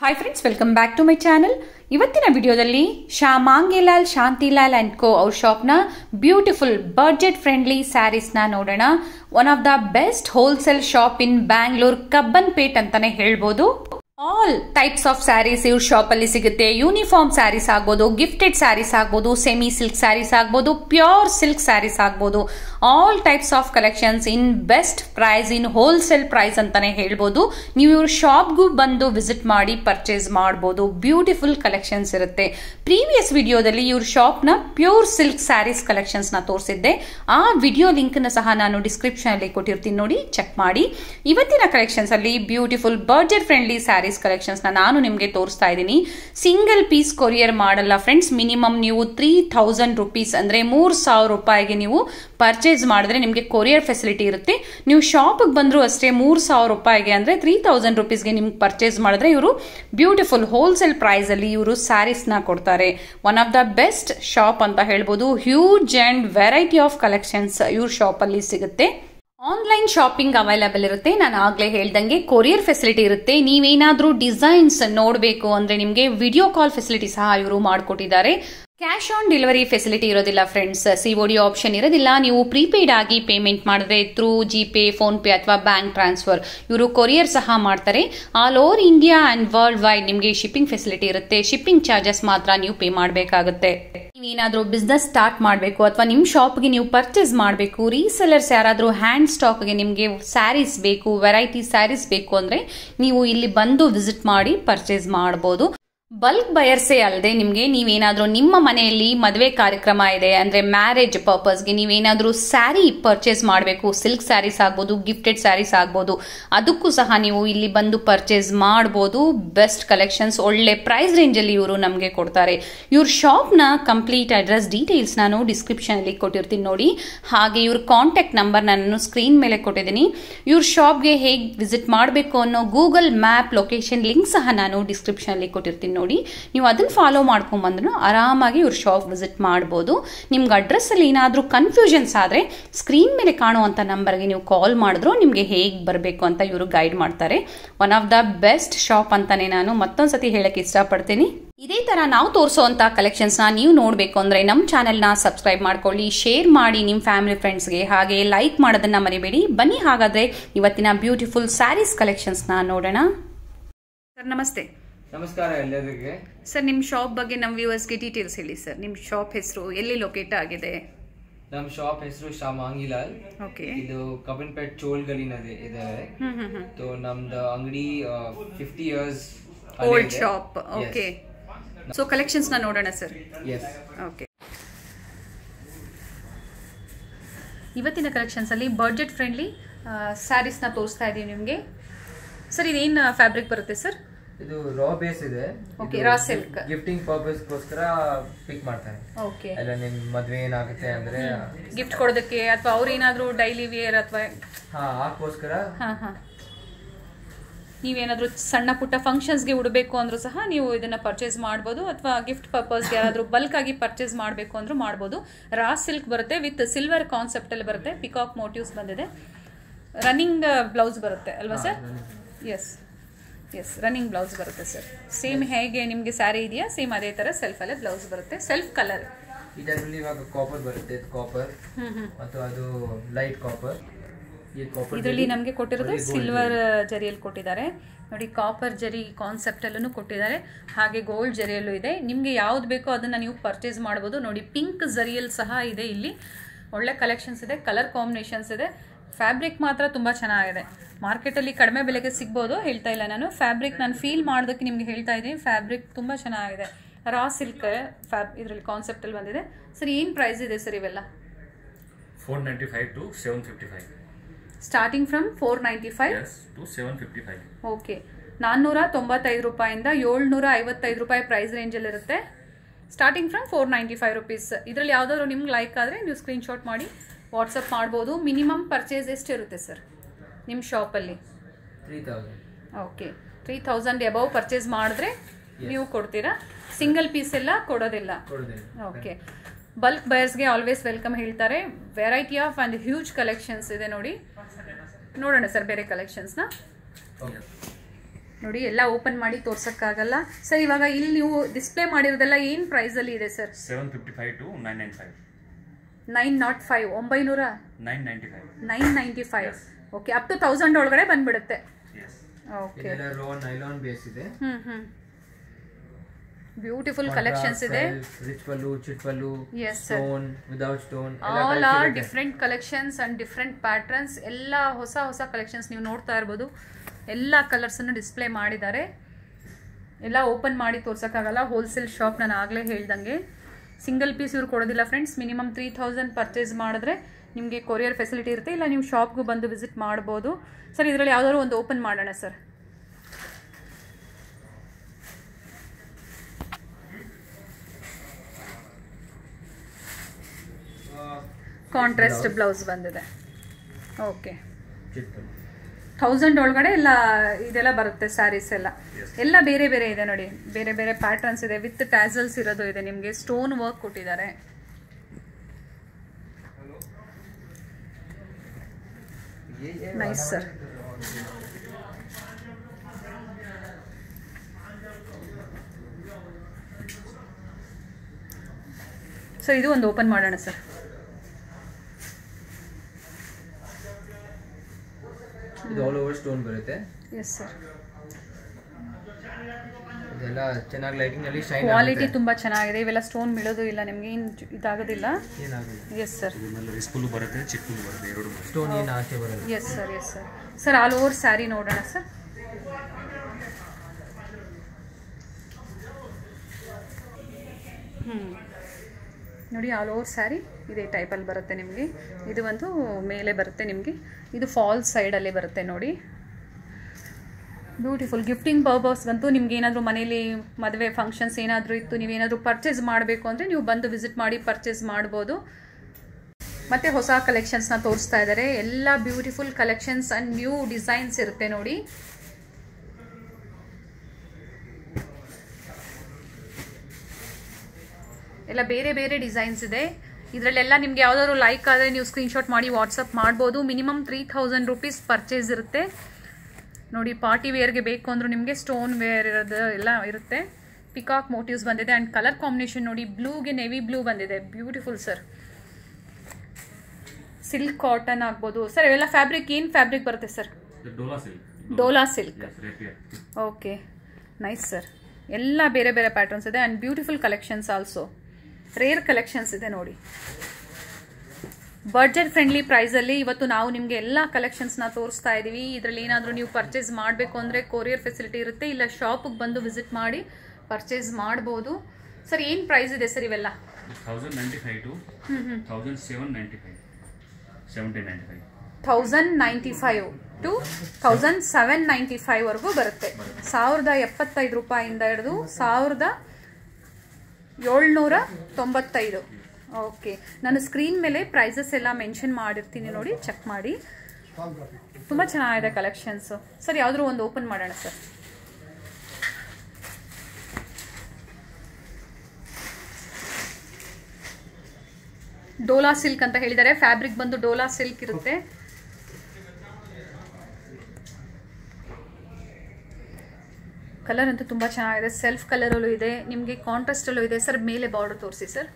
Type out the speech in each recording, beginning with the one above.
Hi friends welcome back to my channel ಇವತ್ತಿನ ವಿಡಿಯೋದಲ್ಲಿ Shah Mangelal Shantilal and co ಅವ್ರ ಶಾಪ್ನ ಬ್ಯೂಟಿಫುಲ್ ಬಜೆಟ್ ಫ್ರೆಂಡ್ಲಿ ಸ್ಯಾರೀಸ್ನ ನೋಡೋಣ. One of the best wholesale shop in Bangalore Cubbon Pet ಅಂತಾನೆ ಹೇಳ್ಬೋದು. ಆಲ್ ಟೈಪ್ಸ್ ಆಫ್ ಸ್ಯಾರೀಸ್ ಇವ್ರ ಶಾಪ್ ಅಲ್ಲಿ ಸಿಗುತ್ತೆ. ಯೂನಿಫಾರ್ಮ್ ಸ್ಯಾರೀಸ್ ಆಗ್ಬೋದು ಗಿಫ್ಟೆಡ್ ಸ್ಯಾರೀಸ್ ಆಗ್ಬೋದು ಸೆಮಿ ಸಿಲ್ಕ್ ಸ್ಯಾರೀಸ್ ಆಗ್ಬೋದು ಪ್ಯೂರ್ ಸಿಲ್ಕ್ ಸ್ಯಾರೀಸ್ ಆಗ್ಬೋದು. All types of collections in best price in wholesale price ಅಂತಾನೆ ಹೇಳ್ಬೋದು. ನೀವು ಇವ್ರ ಶಾಪ್ಗೂ ಬಂದು ವಿಸಿಟ್ ಮಾಡಿ ಪರ್ಚೇಸ್ ಮಾಡ್ಬೋದು. ಬ್ಯೂಟಿಫುಲ್ ಕಲೆಕ್ಷನ್ಸ್ ಇರುತ್ತೆ. ಪ್ರೀವಿಯಸ್ ವಿಡಿಯೋದಲ್ಲಿ ಇವ್ರ ಶಾಪ್ನ ಪ್ಯೂರ್ ಸಿಲ್ಕ್ ಸ್ಯಾರೀಸ್ ಕಲೆಕ್ಷನ್ಸ್ನ ತೋರಿಸಿದ್ದೆ. ಆ ವಿಡಿಯೋ ಲಿಂಕ್ನ ಸಹ ನಾನು ಡಿಸ್ಕ್ರಿಪ್ಷನ್ ಅಲ್ಲಿ ಕೊಟ್ಟಿರ್ತೀನಿ ನೋಡಿ ಚೆಕ್ ಮಾಡಿ. ಇವತ್ತಿನ ಕಲೆಕ್ಷನ್ಸ್ ಅಲ್ಲಿ ಬ್ಯೂಟಿಫುಲ್ ಬರ್ಜೆಟ್ ಫ್ರೆಂಡ್ಲಿ ಸ್ಯಾರೀಸ್ ಕಲೆಕ್ಷನ್ಸ್ನ ನಾನು ನಿಮಗೆ ತೋರಿಸ್ತಾ ಇದ್ದೀನಿ. ಸಿಂಗಲ್ ಪೀಸ್ ಕೊರಿಯರ್ ಮಾಡಲ್ಲ ಫ್ರೆಂಡ್ಸ್ ಮಿನಿಮಮ್ ನೀವು ತ್ರೀ ಥೌಸಂಡ್ ರುಪೀಸ್ ಅಂದ್ರೆ ಮೂರ್ ಸಾವಿರ ರೂಪಾಯಿಗೆ ನೀವು ಪರ್ಚೇಸ್ ಮಾಡಿದ್ರೆ ನಿಮಗೆ ಕೊರಿಯರ್ ಫೆಸಿಲಿಟಿ ಇರುತ್ತೆ. ನೀವು ಶಾಪಿಗೆ ಬಂದರೂ ಅಷ್ಟೇ ಮೂರು ಸಾವಿರ ರೂಪಾಯಿಗೆ ಅಂದರೆ ತ್ರೀ ತೌಸಂಡ್ ರುಪೀಸ್ಗೆ ನಿಮ್ಗೆ ಪರ್ಚೇಸ್ ಮಾಡಿದ್ರೆ ಇವರು ಬ್ಯೂಟಿಫುಲ್ ಹೋಲ್ಸೇಲ್ ಪ್ರೈಸಲ್ಲಿ ಇವರು ಸ್ಯಾರೀಸ್ನ ಕೊಡ್ತಾರೆ. One of the best shop ಅಂತ ಹೇಳ್ಬೋದು. Huge and variety of collections ಇವ್ರ ಶಾಪಲ್ಲಿ ಸಿಗುತ್ತೆ. ಆನ್ಲೈನ್ ಶಾಪಿಂಗ್ ಅವೈಲೇಬಲ್ ಇರುತ್ತೆ. ನಾನು ಆಗಲೇ ಹೇಳ್ದಂಗೆ ಕೊರಿಯರ್ ಫೆಸಿಲಿಟಿ ಇರುತ್ತೆ. ನೀವೇನಾದರೂ ಡಿಸೈನ್ಸ್ ನೋಡಬೇಕು ಅಂದ್ರೆ ನಿಮಗೆ ವಿಡಿಯೋ ಕಾಲ್ ಫೆಸಿಲಿಟಿ ಸಹ ಇವರು ಮಾಡಿಕೊಟ್ಟಿದ್ದಾರೆ. ಕ್ಯಾಶ್ ಆನ್ ಡೆಲಿವರಿ ಫೆಸಿಲಿಟಿ ಇರೋದಿಲ್ಲ ಫ್ರೆಂಡ್ಸ್ ಸಿ ಡಿ ಆಪ್ಷನ್ ಇರೋದಿಲ್ಲ. ನೀವು ಪ್ರೀಪೇಯ್ಡ್ ಆಗಿ ಪೇಮೆಂಟ್ ಮಾಡಿದ್ರೆ through G Pay PhonePe ಅಥವಾ ಬ್ಯಾಂಕ್ ಟ್ರಾನ್ಸ್ಫರ್ ಇವರು ಕೊರಿಯರ್ ಸಹ ಮಾಡ್ತಾರೆ. All over India and worldwide ನಿಮಗೆ ಶಿಪ್ಪಿಂಗ್ ಫೆಸಿಲಿಟಿ ಇರುತ್ತೆ. ಶಿಪ್ಪಿಂಗ್ ಚಾರ್ಜಸ್ ಮಾತ್ರ ನೀವು ಪೇ ಮಾಡಬೇಕಾಗುತ್ತೆ. ಏನಾದರೂ ಬಿಸ್ನೆಸ್ ಸ್ಟಾರ್ಟ್ ಮಾಡಬೇಕು ಅಥವಾ ನಿಮ್ಮ ಶಾಪ್ಗೆ ನೀವು ಪರ್ಚೇಸ್ ಮಾಡಬೇಕು ರೀಸೆಲರ್ಸ್ ಯಾರಾದರೂ ಹ್ಯಾಂಡ್ ಸ್ಟಾಕ್ಗೆ ನಿಮಗೆ ಸ್ಯಾರೀಸ್ ಬೇಕು ವೆರೈಟಿ ಸ್ಯಾರೀಸ್ ಬೇಕು ಅಂದರೆ ನೀವು ಇಲ್ಲಿ ಬಂದು ವಿಸಿಟ್ ಮಾಡಿ ಪರ್ಚೇಸ್ ಮಾಡ್ಬೋದು. ಬಲ್ಕ್ ಬಯರ್ಸೇ ಅಲ್ಲದೆ ನಿಮಗೆ ನೀವೇನಾದರೂ ನಿಮ್ಮ ಮನೆಯಲ್ಲಿ ಮದುವೆ ಕಾರ್ಯಕ್ರಮ ಇದೆ ಅಂದರೆ ಮ್ಯಾರೇಜ್ ಪರ್ಪಸ್ಗೆ ನೀವೇನಾದರೂ ಸ್ಯಾರಿ ಪರ್ಚೇಸ್ ಮಾಡಬೇಕು, ಸಿಲ್ಕ್ ಸ್ಯಾರೀಸ್ ಆಗ್ಬೋದು, ಗಿಫ್ಟೆಡ್ ಸ್ಯಾರೀಸ್ ಆಗ್ಬೋದು, ಅದಕ್ಕೂ ಸಹ ನೀವು ಇಲ್ಲಿ ಬಂದು ಪರ್ಚೇಸ್ ಮಾಡ್ಬೋದು, ಬೆಸ್ಟ್ ಕಲೆಕ್ಷನ್ಸ್, ಒಳ್ಳೆ ಪ್ರೈಸ್ ರೇಂಜಲ್ಲಿ ಇವರು ನಮಗೆ ಕೊಡ್ತಾರೆ. ಇವ್ರ ಶಾಪ್ನ ಕಂಪ್ಲೀಟ್ ಅಡ್ರೆಸ್ ಡೀಟೇಲ್ಸ್ ನಾನು ಡಿಸ್ಕ್ರಿಪ್ಷನಲ್ಲಿ ಕೊಟ್ಟಿರ್ತೀನಿ ನೋಡಿ. ಹಾಗೆ ಇವ್ರ ಕಾಂಟ್ಯಾಕ್ಟ್ ನಂಬರ್ ನಾನು ಸ್ಕ್ರೀನ್ ಮೇಲೆ ಕೊಟ್ಟಿದ್ದೀನಿ. ಇವ್ರ ಶಾಪ್ಗೆ ಹೇಗೆ ವಿಸಿಟ್ ಮಾಡಬೇಕು ಅನ್ನೋ ಗೂಗಲ್ ಮ್ಯಾಪ್ ಲೊಕೇಶನ್ ಲಿಂಕ್ ಸಹ ನಾನು ಡಿಸ್ಕ್ರಿಪ್ಷನಲ್ಲಿ ಕೊಟ್ಟಿರ್ತೀನಿ ನೋಡಿ. ನೀವು ಅದನ್ನ ಫಾಲೋ ಮಾಡ್ಕೊಂಬಂದ್ರೂ ಆರಾಮಾಗಿ ಇವ್ರ ಶಾಪ್ ವಿಸಿಟ್ ಮಾಡ್ಬೋದು. ನಿಮ್ಗೆ ಅಡ್ರೆಸ್ಸಲ್ಲಿ ಏನಾದರೂ ಕನ್ಫ್ಯೂಷನ್ಸ್ ಆದರೆ ಸ್ಕ್ರೀನ್ ಮೇಲೆ ಕಾಣುವಂಥ ನಂಬರ್ಗೆ ನೀವು ಕಾಲ್ ಮಾಡಿದ್ರು ನಿಮಗೆ ಹೇಗೆ ಬರಬೇಕು ಅಂತ ಇವರು ಗೈಡ್ ಮಾಡ್ತಾರೆ. One of the best shop ಅಂತಾನೆ ನಾನು ಮತ್ತೊಂದು ಸತಿ ಹೇಳಕ್ಕೆ ಇಷ್ಟಪಡ್ತೀನಿ. ಇದೇ ಥರ ನಾವು ತೋರಿಸೋವಂಥ ಕಲೆಕ್ಷನ್ಸ್ನ ನೀವು ನೋಡಬೇಕು ಅಂದರೆ ನಮ್ಮ ಚಾನೆಲ್ನ ಸಬ್ಸ್ಕ್ರೈಬ್ ಮಾಡ್ಕೊಳ್ಳಿ ಶೇರ್ ಮಾಡಿ ನಿಮ್ಮ ಫ್ಯಾಮಿಲಿ ಫ್ರೆಂಡ್ಸ್ಗೆ ಹಾಗೆ ಲೈಕ್ ಮಾಡೋದನ್ನ ಮರಿಬೇಡಿ. ಬನ್ನಿ ಹಾಗಾದರೆ ಇವತ್ತಿನ ಬ್ಯೂಟಿಫುಲ್ ಸ್ಯಾರೀಸ್ ಕಲೆಕ್ಷನ್ಸ್ನ ನೋಡೋಣ. ಸರ್, ನಮಸ್ತೆ. ನಮಸ್ಕಾರ ಎಲ್ಲರಿಗೆ. ಸರ್ ನಿಮ್ಮ ಶಾಪ್ ಬಗ್ಗೆ ನಮ್ಮ ವ್ಯೂವರ್ಸ್ಗೆ ಡೀಟೇಲ್ಸ್ ಹೇಳಿ ಸರ್ ನಿಮ್ಮ ಶಾಪ್ ಹೆಸರು ಎಲ್ಲಿ ಲೊಕೇಟ್ ಆಗಿದೆ? ನಮ್ಮ ಶಾಪ್ ಹೆಸರು ಶಾ ಮಾಂಗಿಲಾಲ್ ಓಕೆ ಇದು ಕಬ್ಬನ್ಪೇಟ್ ಚೋಲ್ ಗಲಿನದೇ ಇದೆ ಸೊ ನಮ್ದು ಅಂಗಡಿ fifty years old shop okay so ಕಲೆಕ್ಷನ್ಸ್ನ ನೋಡೋಣ ಸರ್ ಎಸ್ ಓಕೆ ಇವತ್ತಿನ ಕಲೆಕ್ಷನ್ಸಲ್ಲಿ ಬಡ್ಜೆಟ್ ಫ್ರೆಂಡ್ಲಿ ಸ್ಯಾರೀಸ್ನ ತೋರಿಸ್ತಾ ಇದ್ದೀವಿ ನಿಮಗೆ. ಸರ್ ಇದೇನು ಫ್ಯಾಬ್ರಿಕ್ ಬರುತ್ತೆ ಸರ್ ಇದು ರಾ ಬೇಸ್ ಇದೆ. ಗಿಫ್ಟಿಂಗ್ ಪರ್ಪಸ್ ಗೋಸ್ಕರ ಗಿಫ್ಟಿಂಗ್ ಪರ್ಪಸ್ಗೋಸ್ಕರ ಪಿಕ್ ಮಾಡ್ತಾರೆ. ಓಕೆ ಎಲ್ಲ ನಿಮ್ ಮದ್ವೆ ಏನಾಗುತ್ತೆ ಅಂದ್ರೆ ಗಿಫ್ಟ್ ಕೊಡೋದಕ್ಕೆ ಅಥವಾ ಅವ್ರು ಏನಾದ್ರೂ ಡೈಲಿ ವಿಯರ್ ಅಥವಾ ಹಾ ಹಾಕೋಸ್ಕರ ಹಾಂ ಹಾಂ. ನೀವೇನಾದರೂ ಸಣ್ಣ ಪುಟ್ಟ ಫಂಕ್ಷನ್ಸ್ಗೆ ಉಡಬೇಕು ಅಂದರೂ ಸಹ ನೀವು ಇದನ್ನು ಪರ್ಚೇಸ್ ಮಾಡ್ಬೋದು ಅಥವಾ ಗಿಫ್ಟ್ ಪರ್ಪಸ್ಗೆ ಯಾರಾದ್ರೂ ಬಲ್ಕ್ ಆಗಿ ಪರ್ಚೇಸ್ ಮಾಡಬೇಕು ಅಂದರೂ ಮಾಡ್ಬೋದು. ರಾ ಸಿಲ್ಕ್ ಬರುತ್ತೆ ವಿತ್ ಸಿಲ್ವರ್ ಕಾನ್ಸೆಪ್ಟಲ್ಲಿ ಬರುತ್ತೆ. ಪಿಕಾಕ್ ಮೋಟಿವ್ಸ್ ಬಂದಿದೆ. ರನ್ನಿಂಗ್ ಬ್ಲೌಸ್ ಬರುತ್ತೆ ಅಲ್ವಾ sir yes yes running blouse ಬರುತ್ತೆ ಸರ್ ಸೇಮ್ ಹೇಗೆ ನಿಮಗೆ ಸ್ಯಾರಿ ಇದೆಯಾ? ಸೇಮ್ ಅದೇ ಥರ ಸೆಲ್ಫಲ್ಲೇ ಬ್ಲೌಸ್ ಬರುತ್ತೆ. ಸೆಲ್ಫ್ ಕಲರ್ ಇದರಲ್ಲಿ ಇವಾಗ ಕಾಪರ್ ಬರುತ್ತೆ ಕಾಪರ್ ಮತ್ತು ಅದು ಲೈಟ್ ಕಾಪರ್ ಕಾಪರ್ ಇದರಲ್ಲಿ ನಮಗೆ ಕೊಟ್ಟಿರೋದು ಸಿಲ್ವರ್ ಜರಿಯಲ್ಲಿ ಕೊಟ್ಟಿದ್ದಾರೆ. ನೋಡಿ ಕಾಪರ್ ಜರಿ ಕಾನ್ಸೆಪ್ಟಲ್ಲೂ ಕೊಟ್ಟಿದ್ದಾರೆ. ಹಾಗೆ ಗೋಲ್ಡ್ ಜರಿಯಲ್ಲೂ ಇದೆ. ನಿಮಗೆ ಯಾವ್ದು ಬೇಕೋ ಅದನ್ನು ನೀವು ಪರ್ಚೇಸ್ ಮಾಡ್ಬೋದು. ನೋಡಿ ಪಿಂಕ್ ಜರಿಯಲ್ ಸಹ ಇದೆ ಇಲ್ಲಿ. ಒಳ್ಳೆ ಕಲೆಕ್ಷನ್ಸ್ ಇದೆ ಕಲರ್ ಕಾಂಬಿನೇಷನ್ಸ್ ಇದೆ. ಫ್ಯಾಬ್ರಿಕ್ ಮಾತ್ರ ತುಂಬ ಚೆನ್ನಾಗಿದೆ. ಮಾರ್ಕೆಟಲ್ಲಿ ಕಡಿಮೆ ಬೆಲೆಗೆ ಸಿಗ್ಬೋದು ಹೇಳ್ತಾ ಇಲ್ಲ ನಾನು. ಫ್ಯಾಬ್ರಿಕ್ ನಾನು ಫೀಲ್ ಮಾಡೋದಕ್ಕೆ ನಿಮಗೆ ಹೇಳ್ತಾ ಇದ್ದೀನಿ. ಫ್ಯಾಬ್ರಿಕ್ ತುಂಬ ಚೆನ್ನಾಗಿದೆ. ರಾ ಸಿಲ್ಕ್ ಫ್ಯಾಬ್ ಇದರಲ್ಲಿ ಕಾನ್ಸೆಪ್ಟಲ್ಲಿ ಬಂದಿದೆ. ಸರ್ ಏನು ಪ್ರೈಸ್ ಇದೆ ಸರ್ ಇವೆಲ್ಲ? Four ninety five starting from four ninety five to seven fifty five okay ನಾನ್ನೂರ ತೊಂಬತ್ತೈದು ರೂಪಾಯಿಂದ ಏಳ್ನೂರ ಐವತ್ತೈದು ರೂಪಾಯಿ price ರೇಂಜಲ್ಲಿರುತ್ತೆ starting from four ninety five rupees ಇದರಲ್ಲಿ ಯಾವುದಾದ್ರು ನಿಮ್ಗೆ ಲೈಕ್ ಆದರೆ ನೀವು ಸ್ಕ್ರೀನ್ಶಾಟ್ ಮಾಡಿ. ವಾಟ್ಸಪ್ ಮಾಡ್ಬೋದು. ಮಿನಿಮಮ್ ಪರ್ಚೇಸ್ ಎಷ್ಟಿರುತ್ತೆ ಸರ್ ನಿಮ್ಮ ಶಾಪಲ್ಲಿ? Three thousand okay. Three thousand above purchase ಮಾಡಿದ್ರೆ ನೀವು ಕೊಡ್ತೀರಾ? ಸಿಂಗಲ್ ಪೀಸ್ ಎಲ್ಲ ಕೊಡೋದಿಲ್ಲ. ಓಕೆ. ಬಲ್ಕ್ ಬಯರ್ಸ್ಗೆ ಆಲ್ವೇಸ್ ವೆಲ್ಕಮ್ ಹೇಳ್ತಾರೆ. Variety of and huge collections ಇದೆ ನೋಡಿ. ನೋಡೋಣ ಸರ್ ಬೇರೆ ಕಲೆಕ್ಷನ್ಸ್ನ ನೋಡಿ ಎಲ್ಲ ಓಪನ್ ಮಾಡಿ ತೋರ್ಸೋಕ್ಕಾಗಲ್ಲ. ಸರ್ ಇವಾಗ ಇಲ್ಲಿ ನೀವು ಡಿಸ್ಪ್ಲೇ ಮಾಡಿರೋದೆಲ್ಲ ಏನು ಪ್ರೈಸಲ್ಲಿ ಇದೆ sir? Seven fifty five to nine nine five nine nought five ಒಂಬೈನೂರ? Nine ninety five. Nine ninety five. Okay up to thousand ಒಳಗಡೆ ಬಂದ್ಬಿಡುತ್ತೆ. ಎಸ್ ಓಕೆ ನೈಲಾನ್ ಬೇಸ್ ಇದೆ. Hmm hmm. ಬ್ಯೂಟಿಫುಲ್ ಕಲೆಕ್ಷನ್ಸ್ ಇದೆ. Rich pallu chit pallu Yes, stone without stone all are different collections and different patterns ಎಲ್ಲ ಹೊಸ ಹೊಸ collections ನೀವು ನೋಡ್ತಾ ಇರ್ಬೋದು. ಎಲ್ಲ ಕಲರ್ಸನ್ನು ಡಿಸ್ಪ್ಲೇ ಮಾಡಿದ್ದಾರೆ. ಎಲ್ಲ ಓಪನ್ ಮಾಡಿ ತೋರ್ಸೋಕ್ಕಾಗಲ್ಲ. ಹೋಲ್ಸೇಲ್ ಶಾಪ್ ನಾನು ಆಗಲೇ ಹೇಳ್ದಂಗೆ. ಸಿಂಗಲ್ ಪೀಸ್ ಇವ್ರು ಕೊಡೋದಿಲ್ಲ friends minimum three thousand purchase ಮಾಡಿದ್ರೆ ನಿಮಗೆ ಕೊರಿಯರ್ ಫೆಸಿಲಿಟಿ ಇರುತ್ತೆ. ಇಲ್ಲ ನೀವು ಶಾಪ್ಗೂ ಬಂದು ವಿಸಿಟ್ ಮಾಡ್ಬೋದು. ಸರ್ ಇದರಲ್ಲಿ ಯಾವುದಾದ್ರು ಒಂದು ಓಪನ್ ಮಾಡೋಣ ಸರ್ ಕಾಂಟ್ರಾಸ್ಟ್ ಬ್ಲೌಸ್ ಬಂದಿದೆ. ಓಕೆ ಥೌಸಂಡ್ ಒಳಗಡೆ ಎಲ್ಲ ಇದೆಲ್ಲ ಬರುತ್ತೆ ಸ್ಯಾರೀಸ್ ಎಲ್ಲ. ಎಲ್ಲ ಬೇರೆ ಬೇರೆ ಇದೆ ನೋಡಿ. ಬೇರೆ ಬೇರೆ ಪ್ಯಾಟರ್ನ್ಸ್ ಇದೆ. ವಿತ್ ಟ್ಯಾಸಲ್ಸ್ ಇರೋದು ಇದೆ. ನಿಮಗೆ ಸ್ಟೋನ್ ವರ್ಕ್ ಕೊಟ್ಟಿದ್ದಾರೆ. ನೈಸ್ ಸರ್ ಸರ್ ಇದು ಒಂದು ಓಪನ್ ಮಾಡೋಣ ಸರ್ ಇದು ಆಲ್ ಓವರ್ ಸ್ಟೋನ್ ಬರುತ್ತೆ. ಎಸ್ ಸರ್ ಇದೆಲ್ಲ ಚೆನ್ನಾಗಿ ಲೈಟಿಂಗ್ ಅಲ್ಲಿ ಶೈನ್ ಕ್ವಾಲಿಟಿ ತುಂಬಾ ಚೆನ್ನಾಗಿದೆ. ಇವೆಲ್ಲ ಸ್ಟೋನ್ ಬೀಳೋದು ಇಲ್ಲ ನಿಮಗೆ ಏನು ಇದಾಗೋದಿಲ್ಲ? ಏನಾಗಲ್ಲ ಎಸ್ ಸರ್ ಇದರಲ್ಲಿ ರಿಸ್ಕುಲ್ ಬರುತ್ತೆ ಚಿಕ್ಕುಲ್ ಬರುತ್ತೆ ಎರಡು ಸ್ಟೋನ್ ಏನು ಆಚೆ ಬರಲ್ಲ. Yes sir yes sir sir all over sari ನೋಡೋಣ ಸರ್ ಹ್ಞೂ ನೋಡಿ ಆಲ್ ಓವರ್ ಸ್ಯಾರಿ ಇದೇ ಟೈಪಲ್ಲಿ ಬರುತ್ತೆ ನಿಮಗೆ. ಇದು ಒಂದು ಮೇಲೆ ಬರುತ್ತೆ ನಿಮಗೆ. ಇದು ಫಾಲ್ಸ್ ಸೈಡಲ್ಲೇ ಬರುತ್ತೆ ನೋಡಿ. ಬ್ಯೂಟಿಫುಲ್ ಗಿಫ್ಟಿಂಗ್ ಪರ್ಪಸ್ಗಂತೂ ನಿಮ್ಗೆ ಏನಾದರೂ ಮನೇಲಿ ಮದುವೆ ಫಂಕ್ಷನ್ಸ್ ಏನಾದರೂ ಇತ್ತು ನೀವೇನಾದರೂ ಪರ್ಚೇಸ್ ಮಾಡಬೇಕು ಅಂದರೆ ನೀವು ಬಂದು ವಿಸಿಟ್ ಮಾಡಿ ಪರ್ಚೇಸ್ ಮಾಡ್ಬೋದು. ಮತ್ತೆ ಹೊಸ ಕಲೆಕ್ಷನ್ಸ್ನ ತೋರಿಸ್ತಾ ಇದ್ದಾರೆ. ಎಲ್ಲ beautiful collections and new designs ಇರುತ್ತೆ ನೋಡಿ. ಎಲ್ಲ ಬೇರೆ ಬೇರೆ ಡಿಸೈನ್ಸ್ ಇದೆ. ಇದರಲ್ಲೆಲ್ಲ ನಿಮ್ಗೆ ಯಾವ್ದಾದ್ರು ಲೈಕ್ ಆದರೆ ನೀವು ಸ್ಕ್ರೀನ್ಶಾಟ್ ಮಾಡಿ ವಾಟ್ಸಪ್ ಮಾಡ್ಬೋದು. Minimum three thousand rupees purchase ಇರುತ್ತೆ. ನೋಡಿ ಪಾರ್ಟಿ ವೇರ್ಗೆ ಬೇಕು ಅಂದ್ರೂ ನಿಮಗೆ ಸ್ಟೋನ್ ವೇರ್ ಇರೋದು ಎಲ್ಲ ಇರುತ್ತೆ. ಪಿಕಾಕ್ ಮೋಟಿವ್ಸ್ ಬಂದಿದೆ ಆ್ಯಂಡ್ ಕಲರ್ ಕಾಂಬಿನೇಷನ್ ನೋಡಿ ಬ್ಲೂಗೆ ನೆವಿ ಬ್ಲೂ ಬಂದಿದೆ. ಬ್ಯೂಟಿಫುಲ್ ಸರ್ ಸಿಲ್ಕ್ ಕಾಟನ್ ಆಗ್ಬೋದು. ಸರ್ ಇವೆಲ್ಲ ಫ್ಯಾಬ್ರಿಕ್ ಏನು ಫ್ಯಾಬ್ರಿಕ್ ಬರುತ್ತೆ sir Dola silk Dola silk okay nice sir ಎಲ್ಲ ಬೇರೆ ಬೇರೆ ಪ್ಯಾಟರ್ನ್ಸ್ ಇದೆ and beautiful collections also rare collections ಇದೆ ನೋಡಿ. ಬಡ್ಜೆಟ್ ಫ್ರೆಂಡ್ಲಿ ಪ್ರೈಸಲ್ಲಿ ಇವತ್ತು ನಾವು ನಿಮಗೆ ಎಲ್ಲ ಕಲೆಕ್ಷನ್ಸ್ನ ತೋರಿಸ್ತಾ ಇದ್ದೀವಿ ಇದರಲ್ಲಿ ಏನಾದರೂ ನೀವು ಪರ್ಚೇಸ್ ಮಾಡಬೇಕು ಅಂದರೆ ಕೊರಿಯರ್ ಫೆಸಿಲಿಟಿ ಇರುತ್ತೆ. ಇಲ್ಲ ಶಾಪಿಗೆ ಬಂದು ವಿಸಿಟ್ ಮಾಡಿ ಪರ್ಚೇಸ್ ಮಾಡ್ಬೋದು. ಸರ್ ಏನು ಪ್ರೈಸ್ ಇದೆ ಸರ್ ಇವೆಲ್ಲ? Thousand ninety five to thousand seven ninety ಫೈವ್ವರೆಗೂ ಬರುತ್ತೆ. ಸಾವಿರದ ಎಪ್ಪತ್ತೈದು ರೂಪಾಯಿಂದ ಹಿಡಿದು ಸಾವಿರದ ಏಳ್ನೂರ ತೊಂಬತ್ತೈದು. ಓಕೆ ನಾನು ಸ್ಕ್ರೀನ್ ಮೇಲೆ ಪ್ರೈಸಸ್ ಎಲ್ಲ ಮೆನ್ಷನ್ ಮಾಡಿರ್ತೀನಿ ನೋಡಿ ಚೆಕ್ ಮಾಡಿ. ತುಂಬ ಚೆನ್ನಾಗಿದೆ ಕಲೆಕ್ಷನ್ಸು ಸರ್ ಯಾವುದ್ರೂ ಒಂದು ಓಪನ್ ಮಾಡೋಣ ಸರ್ ಡೋಲಾ ಸಿಲ್ಕ್ ಅಂತ ಹೇಳಿದ್ದಾರೆ. ಫ್ಯಾಬ್ರಿಕ್ ಬಂದು ಡೋಲಾ ಸಿಲ್ಕ್ ಇರುತ್ತೆ. ಕಲರ್ ಅಂತೂ ತುಂಬ ಚೆನ್ನಾಗಿದೆ. ಸೆಲ್ಫ್ ಕಲರಲ್ಲೂ ಇದೆ. ನಿಮಗೆ ಕಾಂಟ್ರಾಸ್ಟಲ್ಲೂ ಇದೆ. ಸರ್ ಮೇಲೆ ಬಾರ್ಡರ್ ತೋರಿಸಿ sir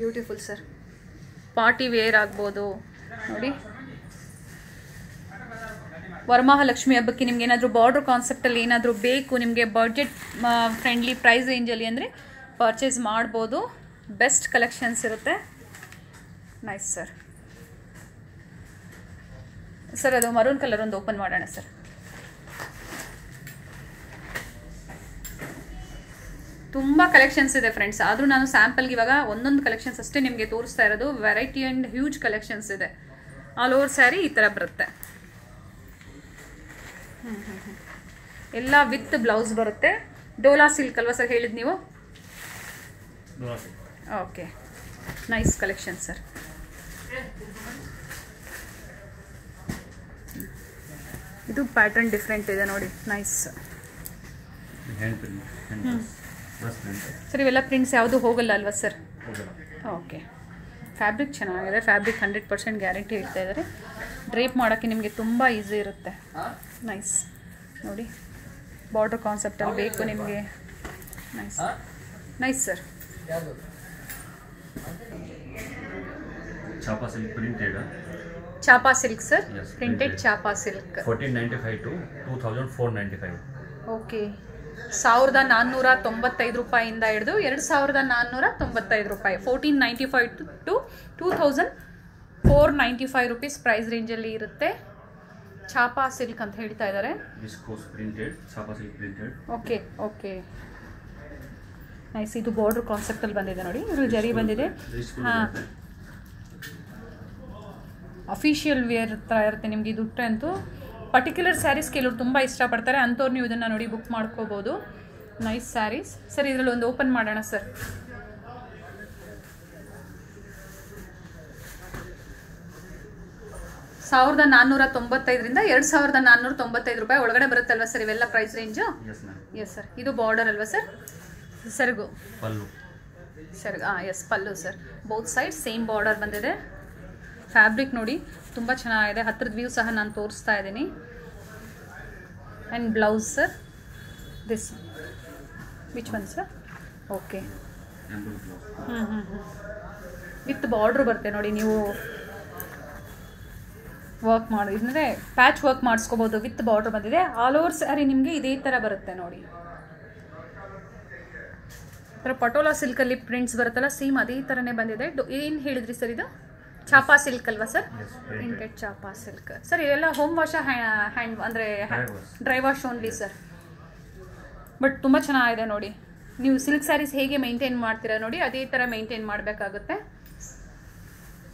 beautiful sir party wear ಆಗ್ಬೋದು. ನೋಡಿ. ವರಮಹಾಲಕ್ಷ್ಮಿ ಹಬ್ಬಕ್ಕೆ ನಿಮ್ಗೆ ಏನಾದರೂ ಬಾರ್ಡರ್ ಕಾನ್ಸೆಪ್ಟಲ್ಲಿ ಏನಾದರೂ ಬೇಕು, ನಿಮಗೆ ಬಡ್ಜೆಟ್ ಫ್ರೆಂಡ್ಲಿ ಪ್ರೈಸ್ ರೇಂಜಲ್ಲಿ ಅಂದರೆ ಪರ್ಚೇಸ್ ಮಾಡ್ಬೋದು. ಬೆಸ್ಟ್ ಕಲೆಕ್ಷನ್ಸ್ ಇರುತ್ತೆ. ನೈಸ್ ಸರ್ ಸರ್ ಅದು ಮರೂನ್ ಕಲರ್ ಒಂದು ಓಪನ್ ಮಾಡೋಣ ಸರ್ ತುಂಬ ಕಲೆಕ್ಷನ್ಸ್ ಇದೆ ಫ್ರೆಂಡ್ಸ್ ಆದರೂ ನಾನು ಸ್ಯಾಂಪಲ್ಗೆ ಇವಾಗ ಒಂದೊಂದು ಕಲೆಕ್ಷನ್ಸ್ ಅಷ್ಟೇ ನಿಮಗೆ ತೋರಿಸ್ತಾ ಇರೋದು. ವೆರೈಟಿ ಆ್ಯಂಡ್ ಹ್ಯೂಜ್ ಕಲೆಕ್ಷನ್ಸ್ ಇದೆ. ಆಲ್ ಓವರ್ ಸ್ಯಾರಿ ಈ ಥರ ಬರುತ್ತೆ. ಎಲ್ಲ ವಿತ್ ಬ್ಲೌಸ್ ಬರುತ್ತೆ. ಡೋಲಾ ಸಿಲ್ಕ್ ಅಲ್ವಾ ಸರ್ ಹೇಳಿದ್ ನೀವು? ಓಕೆ ನೈಸ್ ಕಲೆಕ್ಷನ್ ಸರ್ ಇದು ಪ್ಯಾಟರ್ನ್ ಡಿಫ್ರೆಂಟ್ ಇದೆ ನೋಡಿ. ನೈಸ್ ಸರ್ ಇವೆಲ್ಲ ಪ್ರಿಂಟ್ಸ್ ಯಾವುದು ಹೋಗಲ್ಲ ಅಲ್ವಾ ಸರ್ ಓಕೆ ಫ್ಯಾಬ್ರಿಕ್ ಚೆನ್ನಾಗಿದೆ. ಫ್ಯಾಬ್ರಿಕ್ ಹಂಡ್ರೆಡ್ ಪರ್ಸೆಂಟ್ ಗ್ಯಾರಂಟಿ ಇಡ್ತಾ ಇದ್ದಾರೆ. ಡ್ರೇಪ್ ಮಾಡೋಕ್ಕೆ ನಿಮಗೆ ತುಂಬ ಈಸಿ ಇರುತ್ತೆ. ನೈಸ್ ನೋಡಿ ಬಾರ್ಡರ್ ಕಾನ್ಸೆಪ್ಟಲ್ಲಿ ಬೇಕು ನಿಮಗೆ. ನೈಸ್ ನೈಸ್ ಸರ್ ಯಾವುದು? Chapa silk printed Chapa silk sir printed printed. Chapa silk fourteen ninety five to two thousand four ninety five okay ಸಾವಿರದ ನಾನ್ನೂರ ತೊಂಬತ್ತೈದು ರೂಪಾಯಿಂದ ಹಿಡಿದು ಎರಡು ಸಾವಿರದ ನಾನ್ನೂರ ತೊಂಬತ್ತೈದು ರೂಪಾಯಿ. Fourteen ninety five to two thousand four ninety five rupees price ರೇಂಜಲ್ಲಿ ಇರುತ್ತೆ. ಚಾಪಾ ಸಿಲ್ಕ್ ಅಂತ ಹೇಳ್ತಾ ಇದ್ದಾರೆ. Okay okay. ನೈಸ್ ಇದು ಬಾರ್ಡರ್ ಕಾನ್ಸೆಪ್ಟಲ್ಲಿ ಬಂದಿದೆ ನೋಡಿ. ಇದ್ರಲ್ಲಿ ಜರಿ ಬಂದಿದೆ. ಹಾಂ. ಅಫಿಷಿಯಲ್ ವೇರ್ ಥರ ಇರುತ್ತೆ ನಿಮಗೆ ಇದು ಅಂತೂ ಪರ್ಟಿಕ್ಯುಲರ್ ಸ್ಯಾರೀಸ್ ಕೆಲವರು ತುಂಬ ಇಷ್ಟಪಡ್ತಾರೆ. ಅಂಥವ್ರು ನೀವು ಇದನ್ನು ನೋಡಿ ಬುಕ್ ಮಾಡ್ಕೋಬೋದು. ನೈಸ್ ಸ್ಯಾರೀಸ್ ಸರ್ ಇದರಲ್ಲಿ ಒಂದು ಓಪನ್ ಮಾಡೋಣ ಸರ್ ಸಾವಿರದ ನಾನ್ನೂರ ತೊಂಬತ್ತೈದರಿಂದ ಎರಡು ಸಾವಿರದ ನಾನ್ನೂರ ತೊಂಬತ್ತೈದು ರೂಪಾಯಿ ಒಳಗಡೆ ಬರುತ್ತಲ್ವಾ ಸರ್ ಇವೆಲ್ಲ ಪ್ರೈಸ್ ರೇಂಜು ಎಸ್ ಸರ್ ಇದು ಬಾರ್ಡರ್ ಅಲ್ವಾ ಸರ್ ಸರ್ಗು. ಪಲ್ಲು. ಸರ್ ಹಾಂ yes pallu sir both side same border ಬಂದಿದೆ. ಫ್ಯಾಬ್ರಿಕ್ ನೋಡಿ. ತುಂಬ ಚೆನ್ನಾಗಿದೆ. ಹತ್ರದ ವ್ಯೂ ಸಹ ನಾನು ತೋರಿಸ್ತಾ ಇದ್ದೀನಿ. And blouse sir this which one sir okay ಹ್ಞೂ ಹ್ಞೂ ಹ್ಞೂ ವಿತ್ ಬಾರ್ಡ್ರ್ ಬರುತ್ತೆ ನೋಡಿ, ನೀವು ವರ್ಕ್ ಮಾಡಿ. ಅಂದರೆ ಪ್ಯಾಚ್ ವರ್ಕ್ ಮಾಡಿಸ್ಕೋಬೋದು. ವಿತ್ ಬಾರ್ಡ್ರ್ ಬಂದಿದೆ. ಆಲ್ ಓವರ್ ಸ್ಯಾರಿ ನಿಮಗೆ ಇದೇ ಥರ ಬರುತ್ತೆ ನೋಡಿ. ಥರ ಪಟೋಲಾ ಸಿಲ್ಕಲ್ಲಿ ಪ್ರಿಂಟ್ಸ್ ಬರುತ್ತಲ್ಲ ಸೇಮ್ ಅದೇ ಥರನೇ ಬಂದಿದೆ. ಏನು ಹೇಳಿದ್ರಿ ಸರ್ ಇದು? ಚಾಪಾ ಸಿಲ್ಕ್ ಅಲ್ವಾ sir printed Chapa silk. Sir ಇದೆಲ್ಲ ಹೋಮ್ ವಾಶ ಹ್ಯಾಂಡ್ ಅಂದರೆ dry wash only sir but ತುಂಬ ಚೆನ್ನಾಗಿದೆ ನೋಡಿ. ನೀವು ಸಿಲ್ಕ್ ಸ್ಯಾರೀಸ್ ಹೇಗೆ ಮೇಂಟೈನ್ ಮಾಡ್ತೀರಾ ನೋಡಿ ಅದೇ ಥರ ಮೇಂಟೈನ್ ಮಾಡಬೇಕಾಗುತ್ತೆ.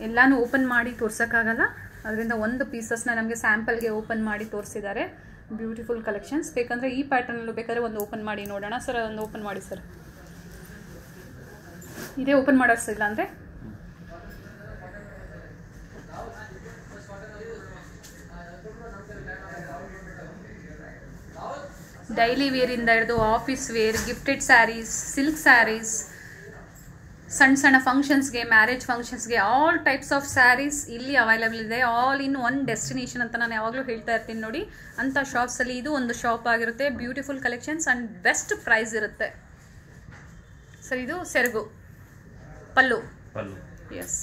ಎಲ್ಲಾನು ಓಪನ್ ಮಾಡಿ ತೋರ್ಸೋಕ್ಕಾಗಲ್ಲ. ಅದರಿಂದ ಒಂದು ಪೀಸಸ್ನ ನಮಗೆ ಸ್ಯಾಂಪಲ್ಗೆ ಓಪನ್ ಮಾಡಿ ತೋರಿಸಿದ್ದಾರೆ. ಬ್ಯೂಟಿಫುಲ್ ಕಲೆಕ್ಷನ್ಸ್ ಬೇಕಂದರೆ ಈ ಪ್ಯಾಟರ್ನಲ್ಲೂ ಬೇಕಾದ್ರೆ ಒಂದು ಓಪನ್ ಮಾಡಿ ನೋಡೋಣ. ಸರ್ ಒಂದು ಓಪನ್ ಮಾಡಿ ಸರ್ ಇದೇ ಓಪನ್ ಮಾಡೋಸಿಲ್ಲ ಅಂದರೆ? ಡೈಲಿ ವೇರಿಂದ ಹಿಡಿದು office wear gifted saris silk saris ಸಣ್ಣ ಸಣ್ಣ ಫಂಕ್ಷನ್ಸ್ಗೆ ಮ್ಯಾರೇಜ್ ಫಂಕ್ಷನ್ಸ್ಗೆ ಆಲ್ ಟೈಪ್ಸ್ ಆಫ್ ಸ್ಯಾರೀಸ್ ಇಲ್ಲಿ ಅವೈಲೇಬಲ್ ಇದೆ. ಆಲ್ ಇನ್ ಒನ್ ಡೆಸ್ಟಿನೇಷನ್ ಅಂತ ನಾನು ಯಾವಾಗಲೂ ಹೇಳ್ತಾ ಇರ್ತೀನಿ ನೋಡಿ. ಅಂಥ ಶಾಪ್ಸಲ್ಲಿ ಇದು ಒಂದು ಶಾಪ್ ಆಗಿರುತ್ತೆ. Beautiful collections and best price ಇರುತ್ತೆ. ಸರ್ ಇದು ಸೆರಗು. ಪಲ್ಲು. ಪಲ್ಲು. ಎಸ್